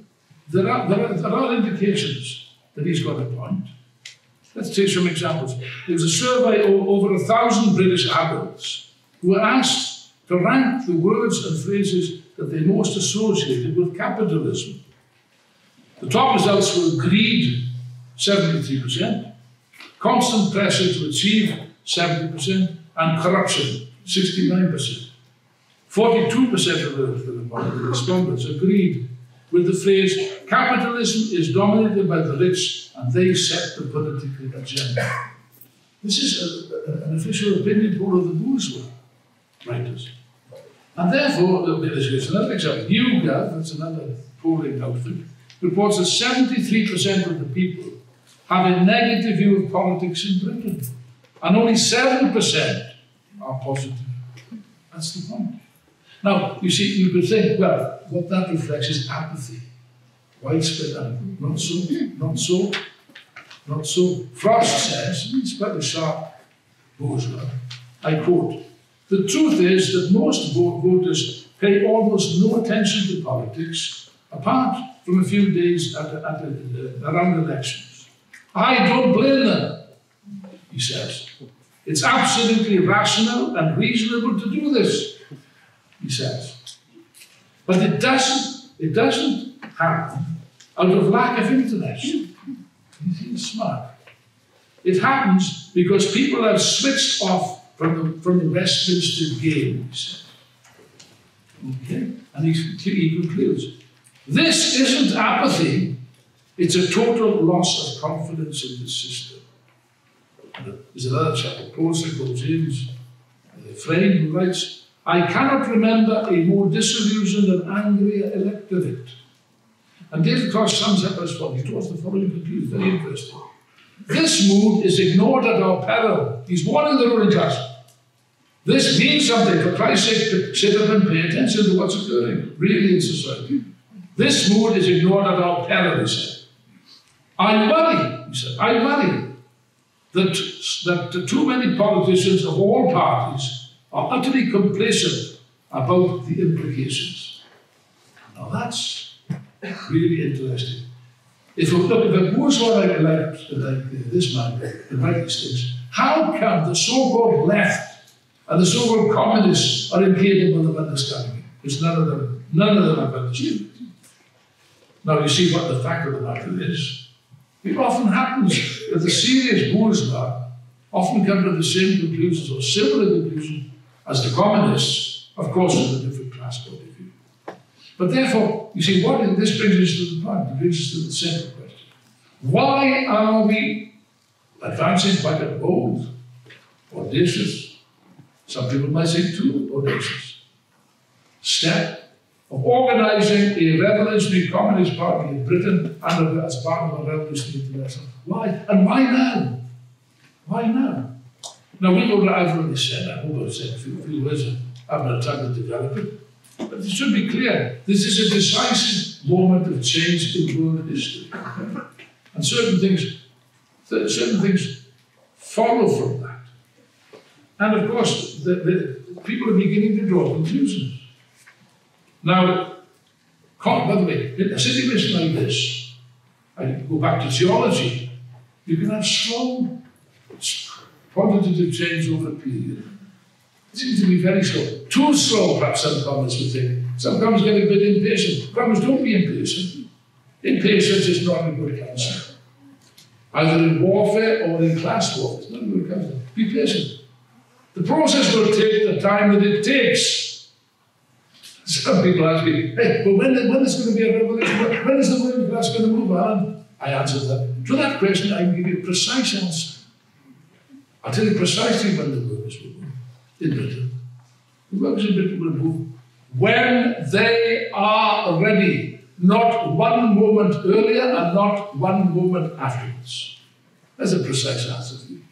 there are, there, are, there are indications that he's got a point. Let's take some examples. There was a survey of over a thousand British adults who were asked to rank the words and phrases that they most associated with capitalism. The top results were greed, 73%, constant pressure to achieve, 70%, and corruption, 69%. 42% of the, respondents agreed with the phrase, capitalism is dominated by the rich and they set the political agenda. This is a, a, an official opinion poll of the bourgeois writers. And therefore, there's another example. YouGov, that's another polling outfit, reports that 73% of the people have a negative view of politics in Britain, and only 7% are positive. That's the point. Now, you see, you could think, well, what that reflects is apathy. Widespread apathy. Not so, not so, not so. Frost says, it's quite a sharp bourgeois, I quote, the truth is that most voters pay almost no attention to politics, apart from a few days at, at, at, uh, around elections. I don't blame them, he says. It's absolutely rational and reasonable to do this he says. But it doesn't, it doesn't happen out of lack of interest. He's smart. It happens because people have switched off from the, from the Westminster Games. Okay? And he, he concludes this isn't apathy, it's a total loss of confidence in the system. There's another chapter, closer goes James uh, Frayne, who writes, I cannot remember a more disillusioned and angry electorate. And David Frost sums up as follows. He draws the following conclusion, very interesting. This mood is ignored at our peril. He's warning the ruling class. This means something. For Christ's sake, sit up and pay attention to what's occurring, really, in society. This mood is ignored at our peril, he said. I worry, he said, I worry that, that too many politicians of all parties utterly complacent about the implications. Now that's really interesting. If look at a bourgeois like, like, like this man, the right things, how come the so-called left and the so-called communists are incapable of understanding it? Because none of them, none of them have understood. Now you see what the fact of the matter is. It often happens that the serious bourgeois often come to the same conclusions or similar conclusions as the communists, of course, with a different class point of view. But therefore, you see, what this brings us to the point, it brings us to the central question. Why are we advancing quite a bold, audacious, some people might say too audacious, step of organizing a revolutionary communist party in Britain under, as part of a revolutionary international? Why? And why now? Why now? Now, we I've already said, I hope I've said a few, few words, I haven't had time to develop it. But it should be clear, this is a decisive moment of change in world history. And certain things, certain things follow from that. And of course, the, the people are beginning to draw conclusions. Now, by the way, in a situation like this, I go back to theology, you can have slow quantitative change over a period. It seems to be very slow. Too slow, perhaps some comments would think. Some comments get a bit impatient. Comments don't be impatient. Impatience is not a good counsel. Either in warfare or in class warfare. It's not a good counsel. Be patient. The process will take the time that it takes. Some people ask me, hey, but when, when is going to be a revolution? When is the world class going to move on? I answer that. To that question, I can give you a precise answer. I'll tell you precisely when the workers will move in Britain. The workers in Britain will move when they are ready, not one moment earlier and not one moment afterwards. That's a precise answer for you.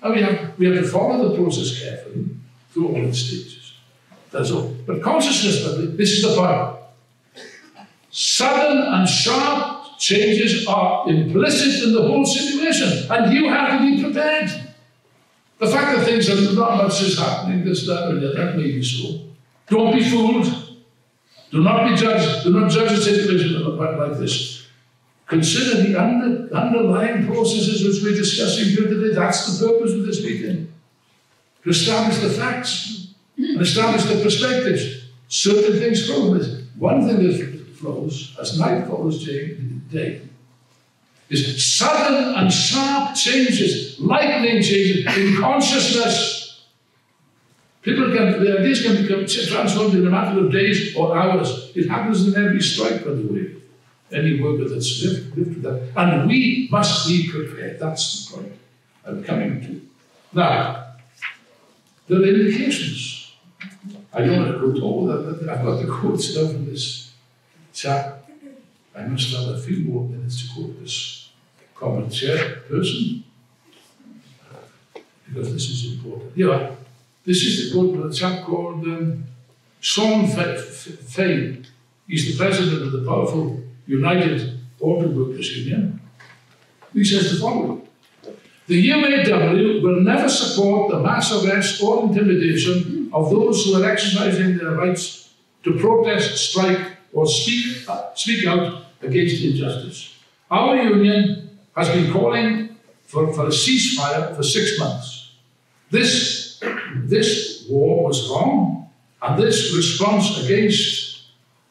And we have, we have to follow the process carefully through all its stages. That's all. But consciousness, this is the point. Sudden and sharp changes are implicit in the whole situation, and you have to be prepared. The fact that things are not much is happening, this, that, or that, may be so. Don't be fooled. Do not be judged. Do not judge a situation like this. Consider the under, underlying processes which we're discussing here today. That's the purpose of this meeting. To establish the facts and establish the perspectives. Certain things flow. One thing that flows as night follows day is sudden and sharp changes, lightning changes in consciousness. People can, their ideas can become transformed in a matter of days or hours. It happens in every strike, by the way. Any worker that's lived, lived with that. And we must be prepared. That's the point I'm coming to. Now, there are indications. I don't want to go all that. I've got the quotes down from this chap. I must have a few more minutes to quote this common chairperson, because this is important. Yeah, this is quote of a chap called um, Shawn Fain. He's the president of the powerful United Auto Workers Union. He says the following. The UAW will never support the mass arrest or intimidation of those who are exercising their rights to protest, strike, or speak, uh, speak out against injustice. Our union has been calling for, for a ceasefire for six months. This, this war was wrong, and this response against,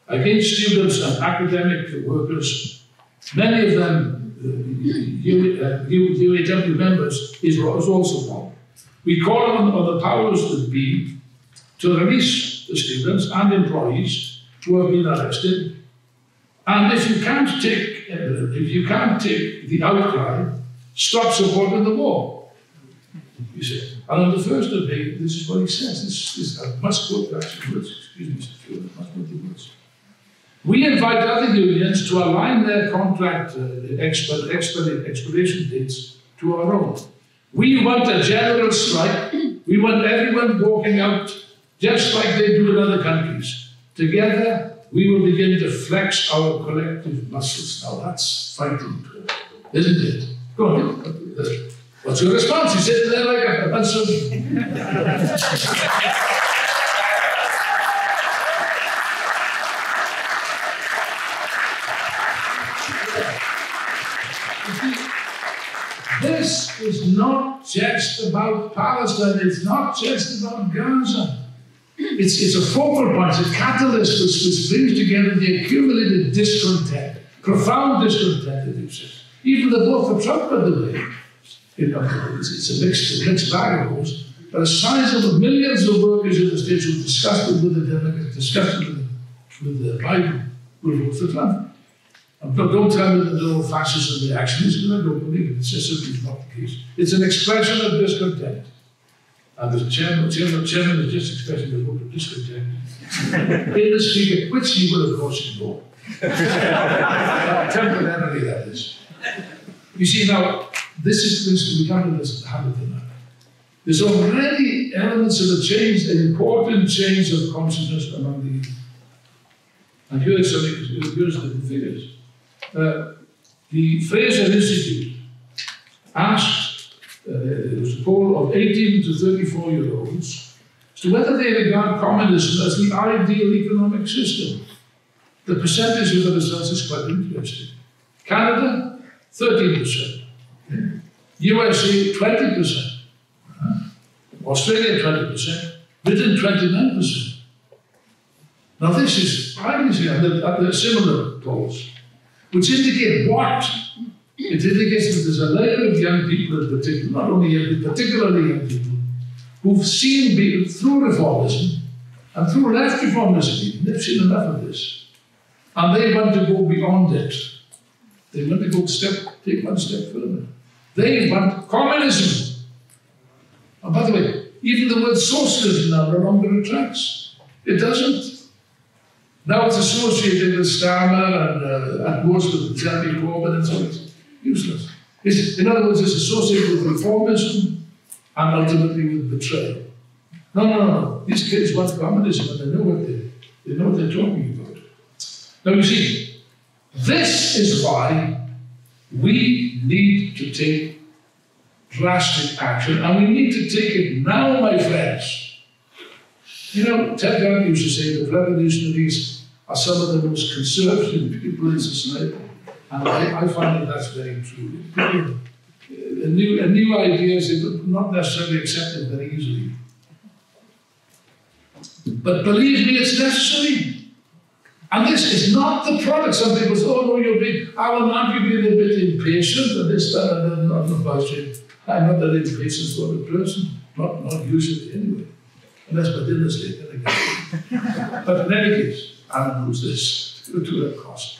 against students and academic workers, many of them uh, UAW members, is, was also wrong. We call on, on the powers that be to release the students and employees who have been arrested. And if you can't take if you can't take the outcry, stop supporting the war. You see. And on the first of May, this is what he says. This, this I must quote actual words. Excuse me, Mr. Field, I must quote the words. We invite other unions to align their contract uh, exp exp expiration dates to our own. We want a general strike. We want everyone walking out just like they do in other countries. Together, we will begin to flex our collective muscles. Now that's fighting, isn't it? Go on. What's your response? You sit there like a bunch of. this is not just about Palestine, it's not just about Gaza. It's, it's a focal point, it's a catalyst which, which brings together the accumulated discontent, profound discontent that exists. Even the vote for Trump, by the way, you know, it's, it's a mixed, mixed bag of those. But a sizable millions of workers in the States who disgusted with the Democrats, disgusted with, with the Biden, will vote for Trump. But don't tell me that no fascism reactions, because I don't believe it. It's just simply not the case. It's an expression of discontent. And the chairman, chairman, chairman is just expressing a vote of discontent. In the speaker, which he will, of course, ignore. Temporarily, that is. You see, now, this is this, we come to this habit of that. There's already elements of a change, an important change of consciousness among the youth. And here's something, here's the figures. Uh, the Fraser Institute asked, it was a poll of 18 to 34 year olds, as to whether they regard communism as the ideal economic system. The percentage of the results is quite interesting. Canada, 13%. USA, 20%. Australia, 20%. Britain, 29%. Now, this is, I see, at the similar polls which indicate what? It indicates that there's a layer of young people in particular, not only young, but particularly young people, who've seen people through reformism and through left reformism, they've seen enough of this. And they want to go beyond it. They want to go step, take one step further. They want communism. And by the way, even the word socialism now no longer attracts. It doesn't. Now it's associated with Starmer and, uh, and most of Jeremy Corbyn and so it's useless. It's, in other words, it's associated with reformism and ultimately with betrayal. No, no, no. These kids want communism and they know what they, they know what they're talking about. Now you see, this is why we need to take drastic action, and we need to take it now, my friends. You know, Ted Grant used to say the revolutionaries are some of the most conservative people in society. And I, I find that that's very true. A new, a new ideas are not necessarily accepted very easily. But believe me, it's necessary. And this is not the product. Some people say, oh no, you're being, Alan, aren't you being a bit impatient? And this, that, and that, not about it. I'm not that impatient sort of person. Not, not usually anyway. Unless my dinner's late, then I But in any case, I don't lose this to, to cost.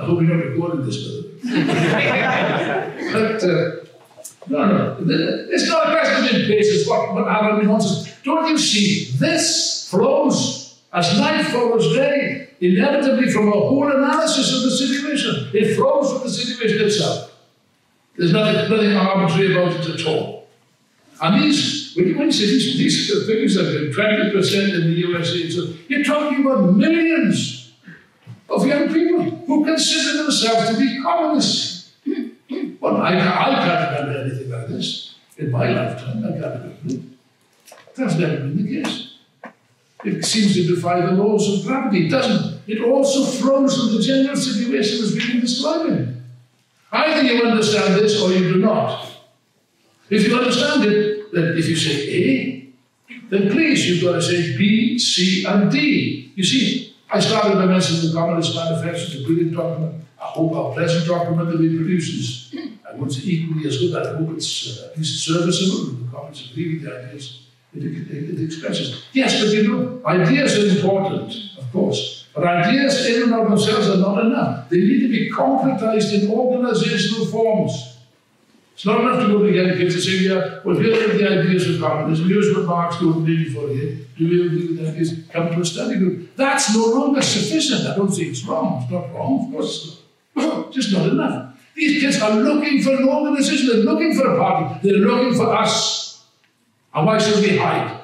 I hope you're not recording this, but uh, no, no, it's not a question of impatience. What, what Alan wants don't you see? This flows as night follows day, inevitably from a whole analysis of the situation. It flows from the situation itself. There's nothing, nothing arbitrary about it at all. And these, when you, when you say these, these figures have been 20% in the USA, so you're talking about millions of young people who consider themselves to be communists. well, I, I can't remember anything like this in my lifetime. I can't remember. That's never been the case. It seems to defy the laws of gravity, doesn't it? It also flows from the general situation as we've been. Either you understand this or you do not. If you understand it, then if you say A, then please, you've got to say B, C, and D. You see, I started by mentioning the Communist Manifesto, a brilliant document. I hope our present document that we produce is, I wouldn't say equally as good, I hope it's uh, at least serviceable. The Communists agree with the ideas it, it, it expresses. Yes, but you know, ideas are important, of course. But ideas in and of themselves are not enough. They need to be concretized in organizational forms. It's not enough to go to young kids and say, yeah, well, here are the ideas of communism. Here's what Marx wrote in for you. Do you agree with that? Is come to a study group. That's no longer sufficient. I don't think it's wrong. It's not wrong. Of course it's. Just not enough. These kids are looking for an organization. They're looking for a party. They're looking for us. And why should we hide?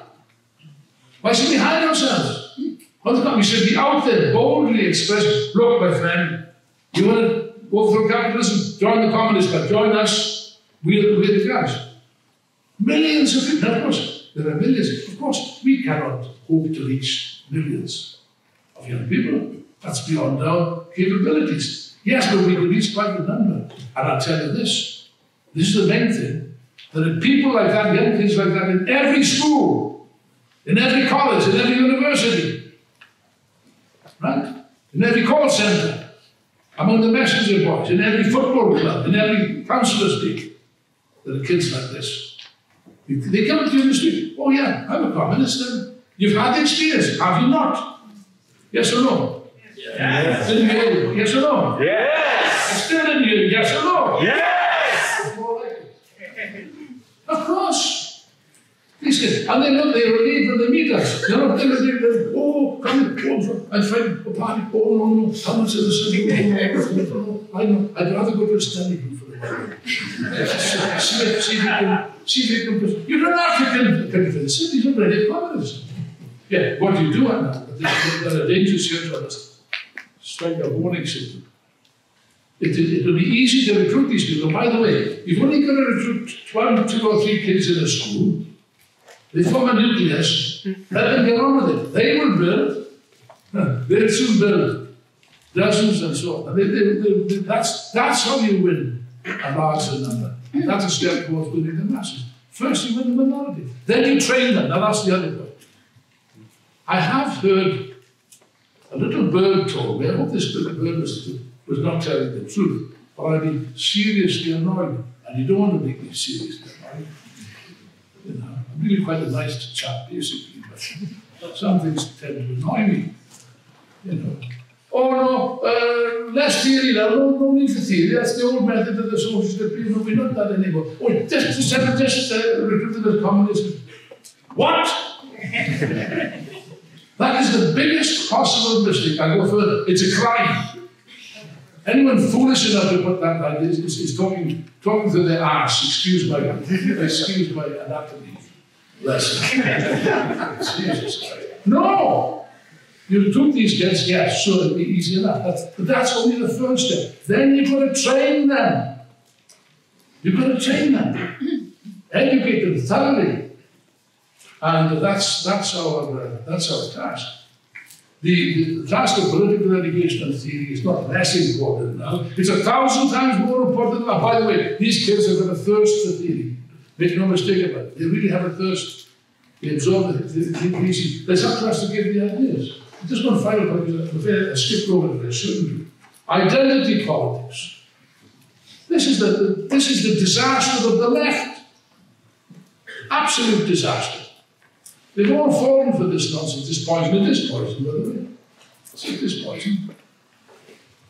Why should we hide ourselves? Well, we should be out there, boldly express, look, my friend, you want to go for capitalism? Join the Communist Party. Join us. We're, we're the guys. Millions of people. Of course, there are millions. Of course, we cannot hope to reach millions of young people. That's beyond our capabilities. Yes, but we can reach quite a number. And I'll tell you this. This is the main thing. There are people like that, young kids like that in every school, in every college, in every university. Right? In every call centre, among the messenger boys, in every football club, in every councillor's team. There are kids like this. They come to you in the street. Oh, yeah, I'm a communist. Then. You've had the experience, have you not? Yes or no? Yes. Yes. Didn't hear you. Yes or no? Yes. I still didn't you. Yes or no? Yes. It's more like it. Of course. He said, and they look, they relieved when they meet us. You know, they were they, oh, come oh, and find a party. Oh, no, no, come sit the oh, no, I know, I'd rather go to a study group for the day. See, see if you can, see if you can, you don't have to come come to the city, you're ready communism. Yeah, what do you do on that? There's a dangerous here to us. Strike a warning signal. It, will be easy to recruit these people. By the way, you've only got to recruit one, two, or three kids in a school. They form a nucleus. Let them get on with it. They will build. They'll soon build dozens and so on. They, they, they, that's, that's how you win a larger number. That's a step towards winning the masses. First, you win the minority. Then you train them. Now, that's the other point. I have heard a little bird told me, I hope this little bird was, was not telling the truth, but I've been seriously annoyed. And you don't want to make me seriously annoyed. You know, I'm really quite a nice chap, basically, but some things tend to annoy me. You know. No, uh, less theory no, no need for theory, that's the old method of the socialist appeal, we're not that anymore. Oh, just, just, just uh, recruited as communism. What? That is the biggest possible mistake. I go further. It's a crime. Anyone foolish enough to put that like this is, is talking talking to their ass. Excuse my excuse my anatomy lesson. Jesus Christ. No! You took these kids, yes, sure, it'd be easy enough. That's, but that's only the first step. Then you've got to train them. You've got to train them. Educate them thoroughly. And that's, that's, our, uh, that's our task. The, the, task of political education and theory is not less important now. It's a thousand times more important now. By the way, these kids have got a thirst for theory. Make no mistake about it. They really have a thirst. They absorb the, the, the, the There's up to us to give the ideas. Just one final point, a skip over this, shouldn't? Identity politics. This is the, this is the disaster of the left. Absolute disaster. They've all fallen for this nonsense, this poison. It is poison, by the way. It is poison.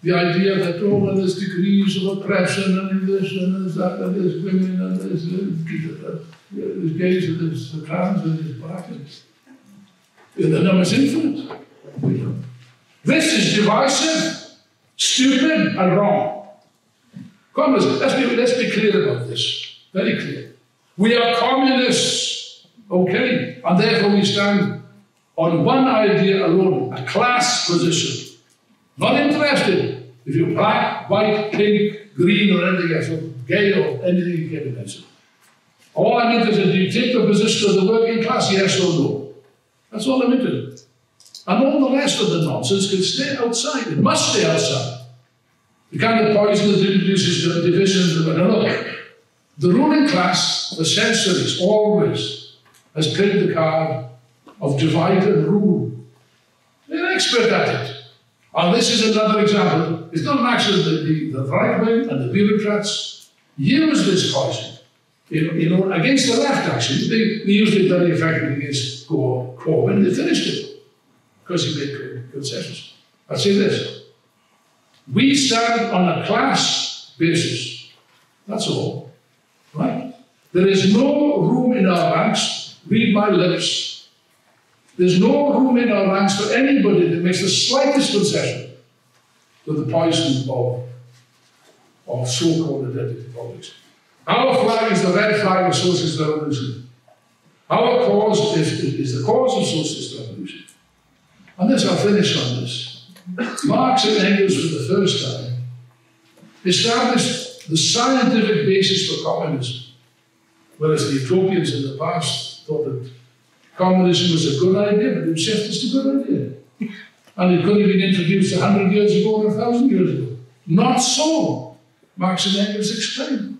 The idea that, oh, well, there's degrees of oppression, and this, and there's that, and there's women, and there's, uh, there's gays, and there's trans, and there's black, and the number's infinite. This is divisive, stupid, and wrong. Come, let's be, let's be clear about this. Very clear. We are communists. Okay, and therefore we stand on one idea alone, a class position. Not interested if you're black, white, pink, green, or anything else, or gay, or anything you can imagine. All I'm interested in, do you take the position of the working class, yes or no? That's all I'm interested in. And all the rest of the nonsense can stay outside. It must stay outside. The kind of poison that introduces divisions. and no. The ruling class, for centuries, always has played the card of divide and rule. They're expert at it. And this is another example. It's not an accident that the, the right wing and the bureaucrats use this poison. You know, against the left, actually. They, they used it very effectively against Corbyn. They finished it because he made concessions. I'll say this. We stand on a class basis. That's all. Right? There is no room in our ranks read my lips. There's no room in our ranks for anybody that makes the slightest concession to the poison of, of so-called identity politics. Our flag is the red flag of socialist revolution. Our cause is, is the cause of socialist And this, I'll finish on this. Marx and Engels, for the first time, established the scientific basis for communism, whereas the utopians in the past thought that communism was a good idea, but it was just a good idea. And it could have been introduced a hundred years ago or a thousand years ago. Not so. Marx and Engels explained.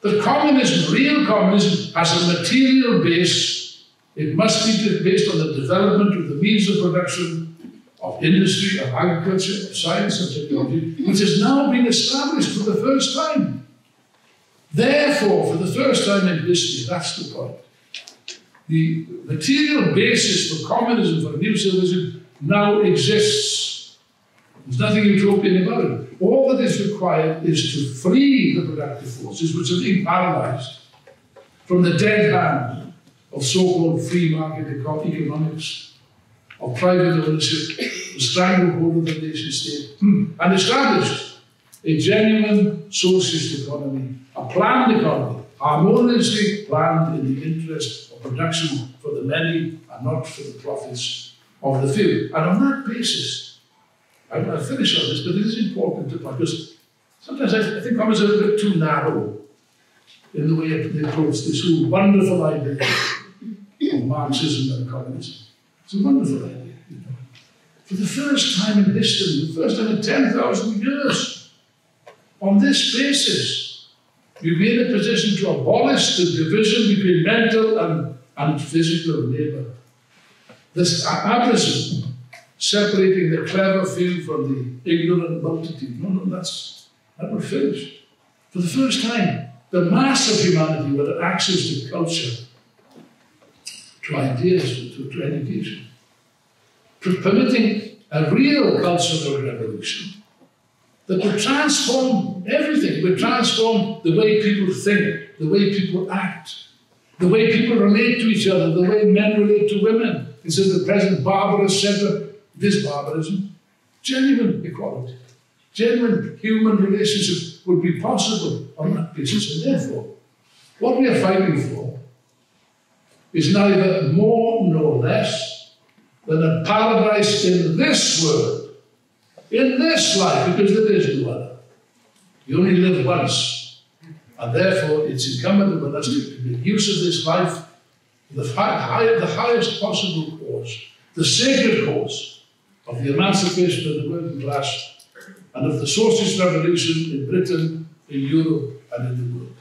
That communism, real communism, has a material base. It must be based on the development of the means of production, of industry, of agriculture, of science and technology, which has now been established for the first time. Therefore, for the first time in history, that's the point the material basis for communism, for new civilization, now exists. There's nothing utopian about it. All that is required is to free the productive forces which have been paralyzed from the dead hand of so-called free market economics, of private ownership, the stranglehold of the nation state, hmm, and established a genuine socialist economy, a planned economy, harmoniously planned in the interest of production for the many and not for the profits of the few. And on that basis, I, will finish on this, but it is important to because sometimes I, I think I was a bit too narrow in the way they approach this whole wonderful idea Marxism and communism. It's a wonderful idea. You know. For the first time in history, the first time in 10,000 years, on this basis, you be in a position to abolish the division between mental and, and physical labor. This abolition, separating the clever few from the ignorant multitude. No, no, that's that finished. For the first time, the mass of humanity have access to culture to ideas, to, to education, to permitting a real cultural revolution that would transform everything, would transform the way people think, the way people act, the way people relate to each other, the way men relate to women. Instead of the present barbarous center, this barbarism, genuine equality, genuine human relationships would be possible on that basis, and therefore, what we are fighting for is neither more nor less than a paradise in this world, in this life, because there is no other. You only live once, and therefore it's incumbent upon us to make use of this life the, high, the highest possible cause, the sacred cause of the emancipation of the working class and of the socialist revolution in Britain, in Europe, and in the world.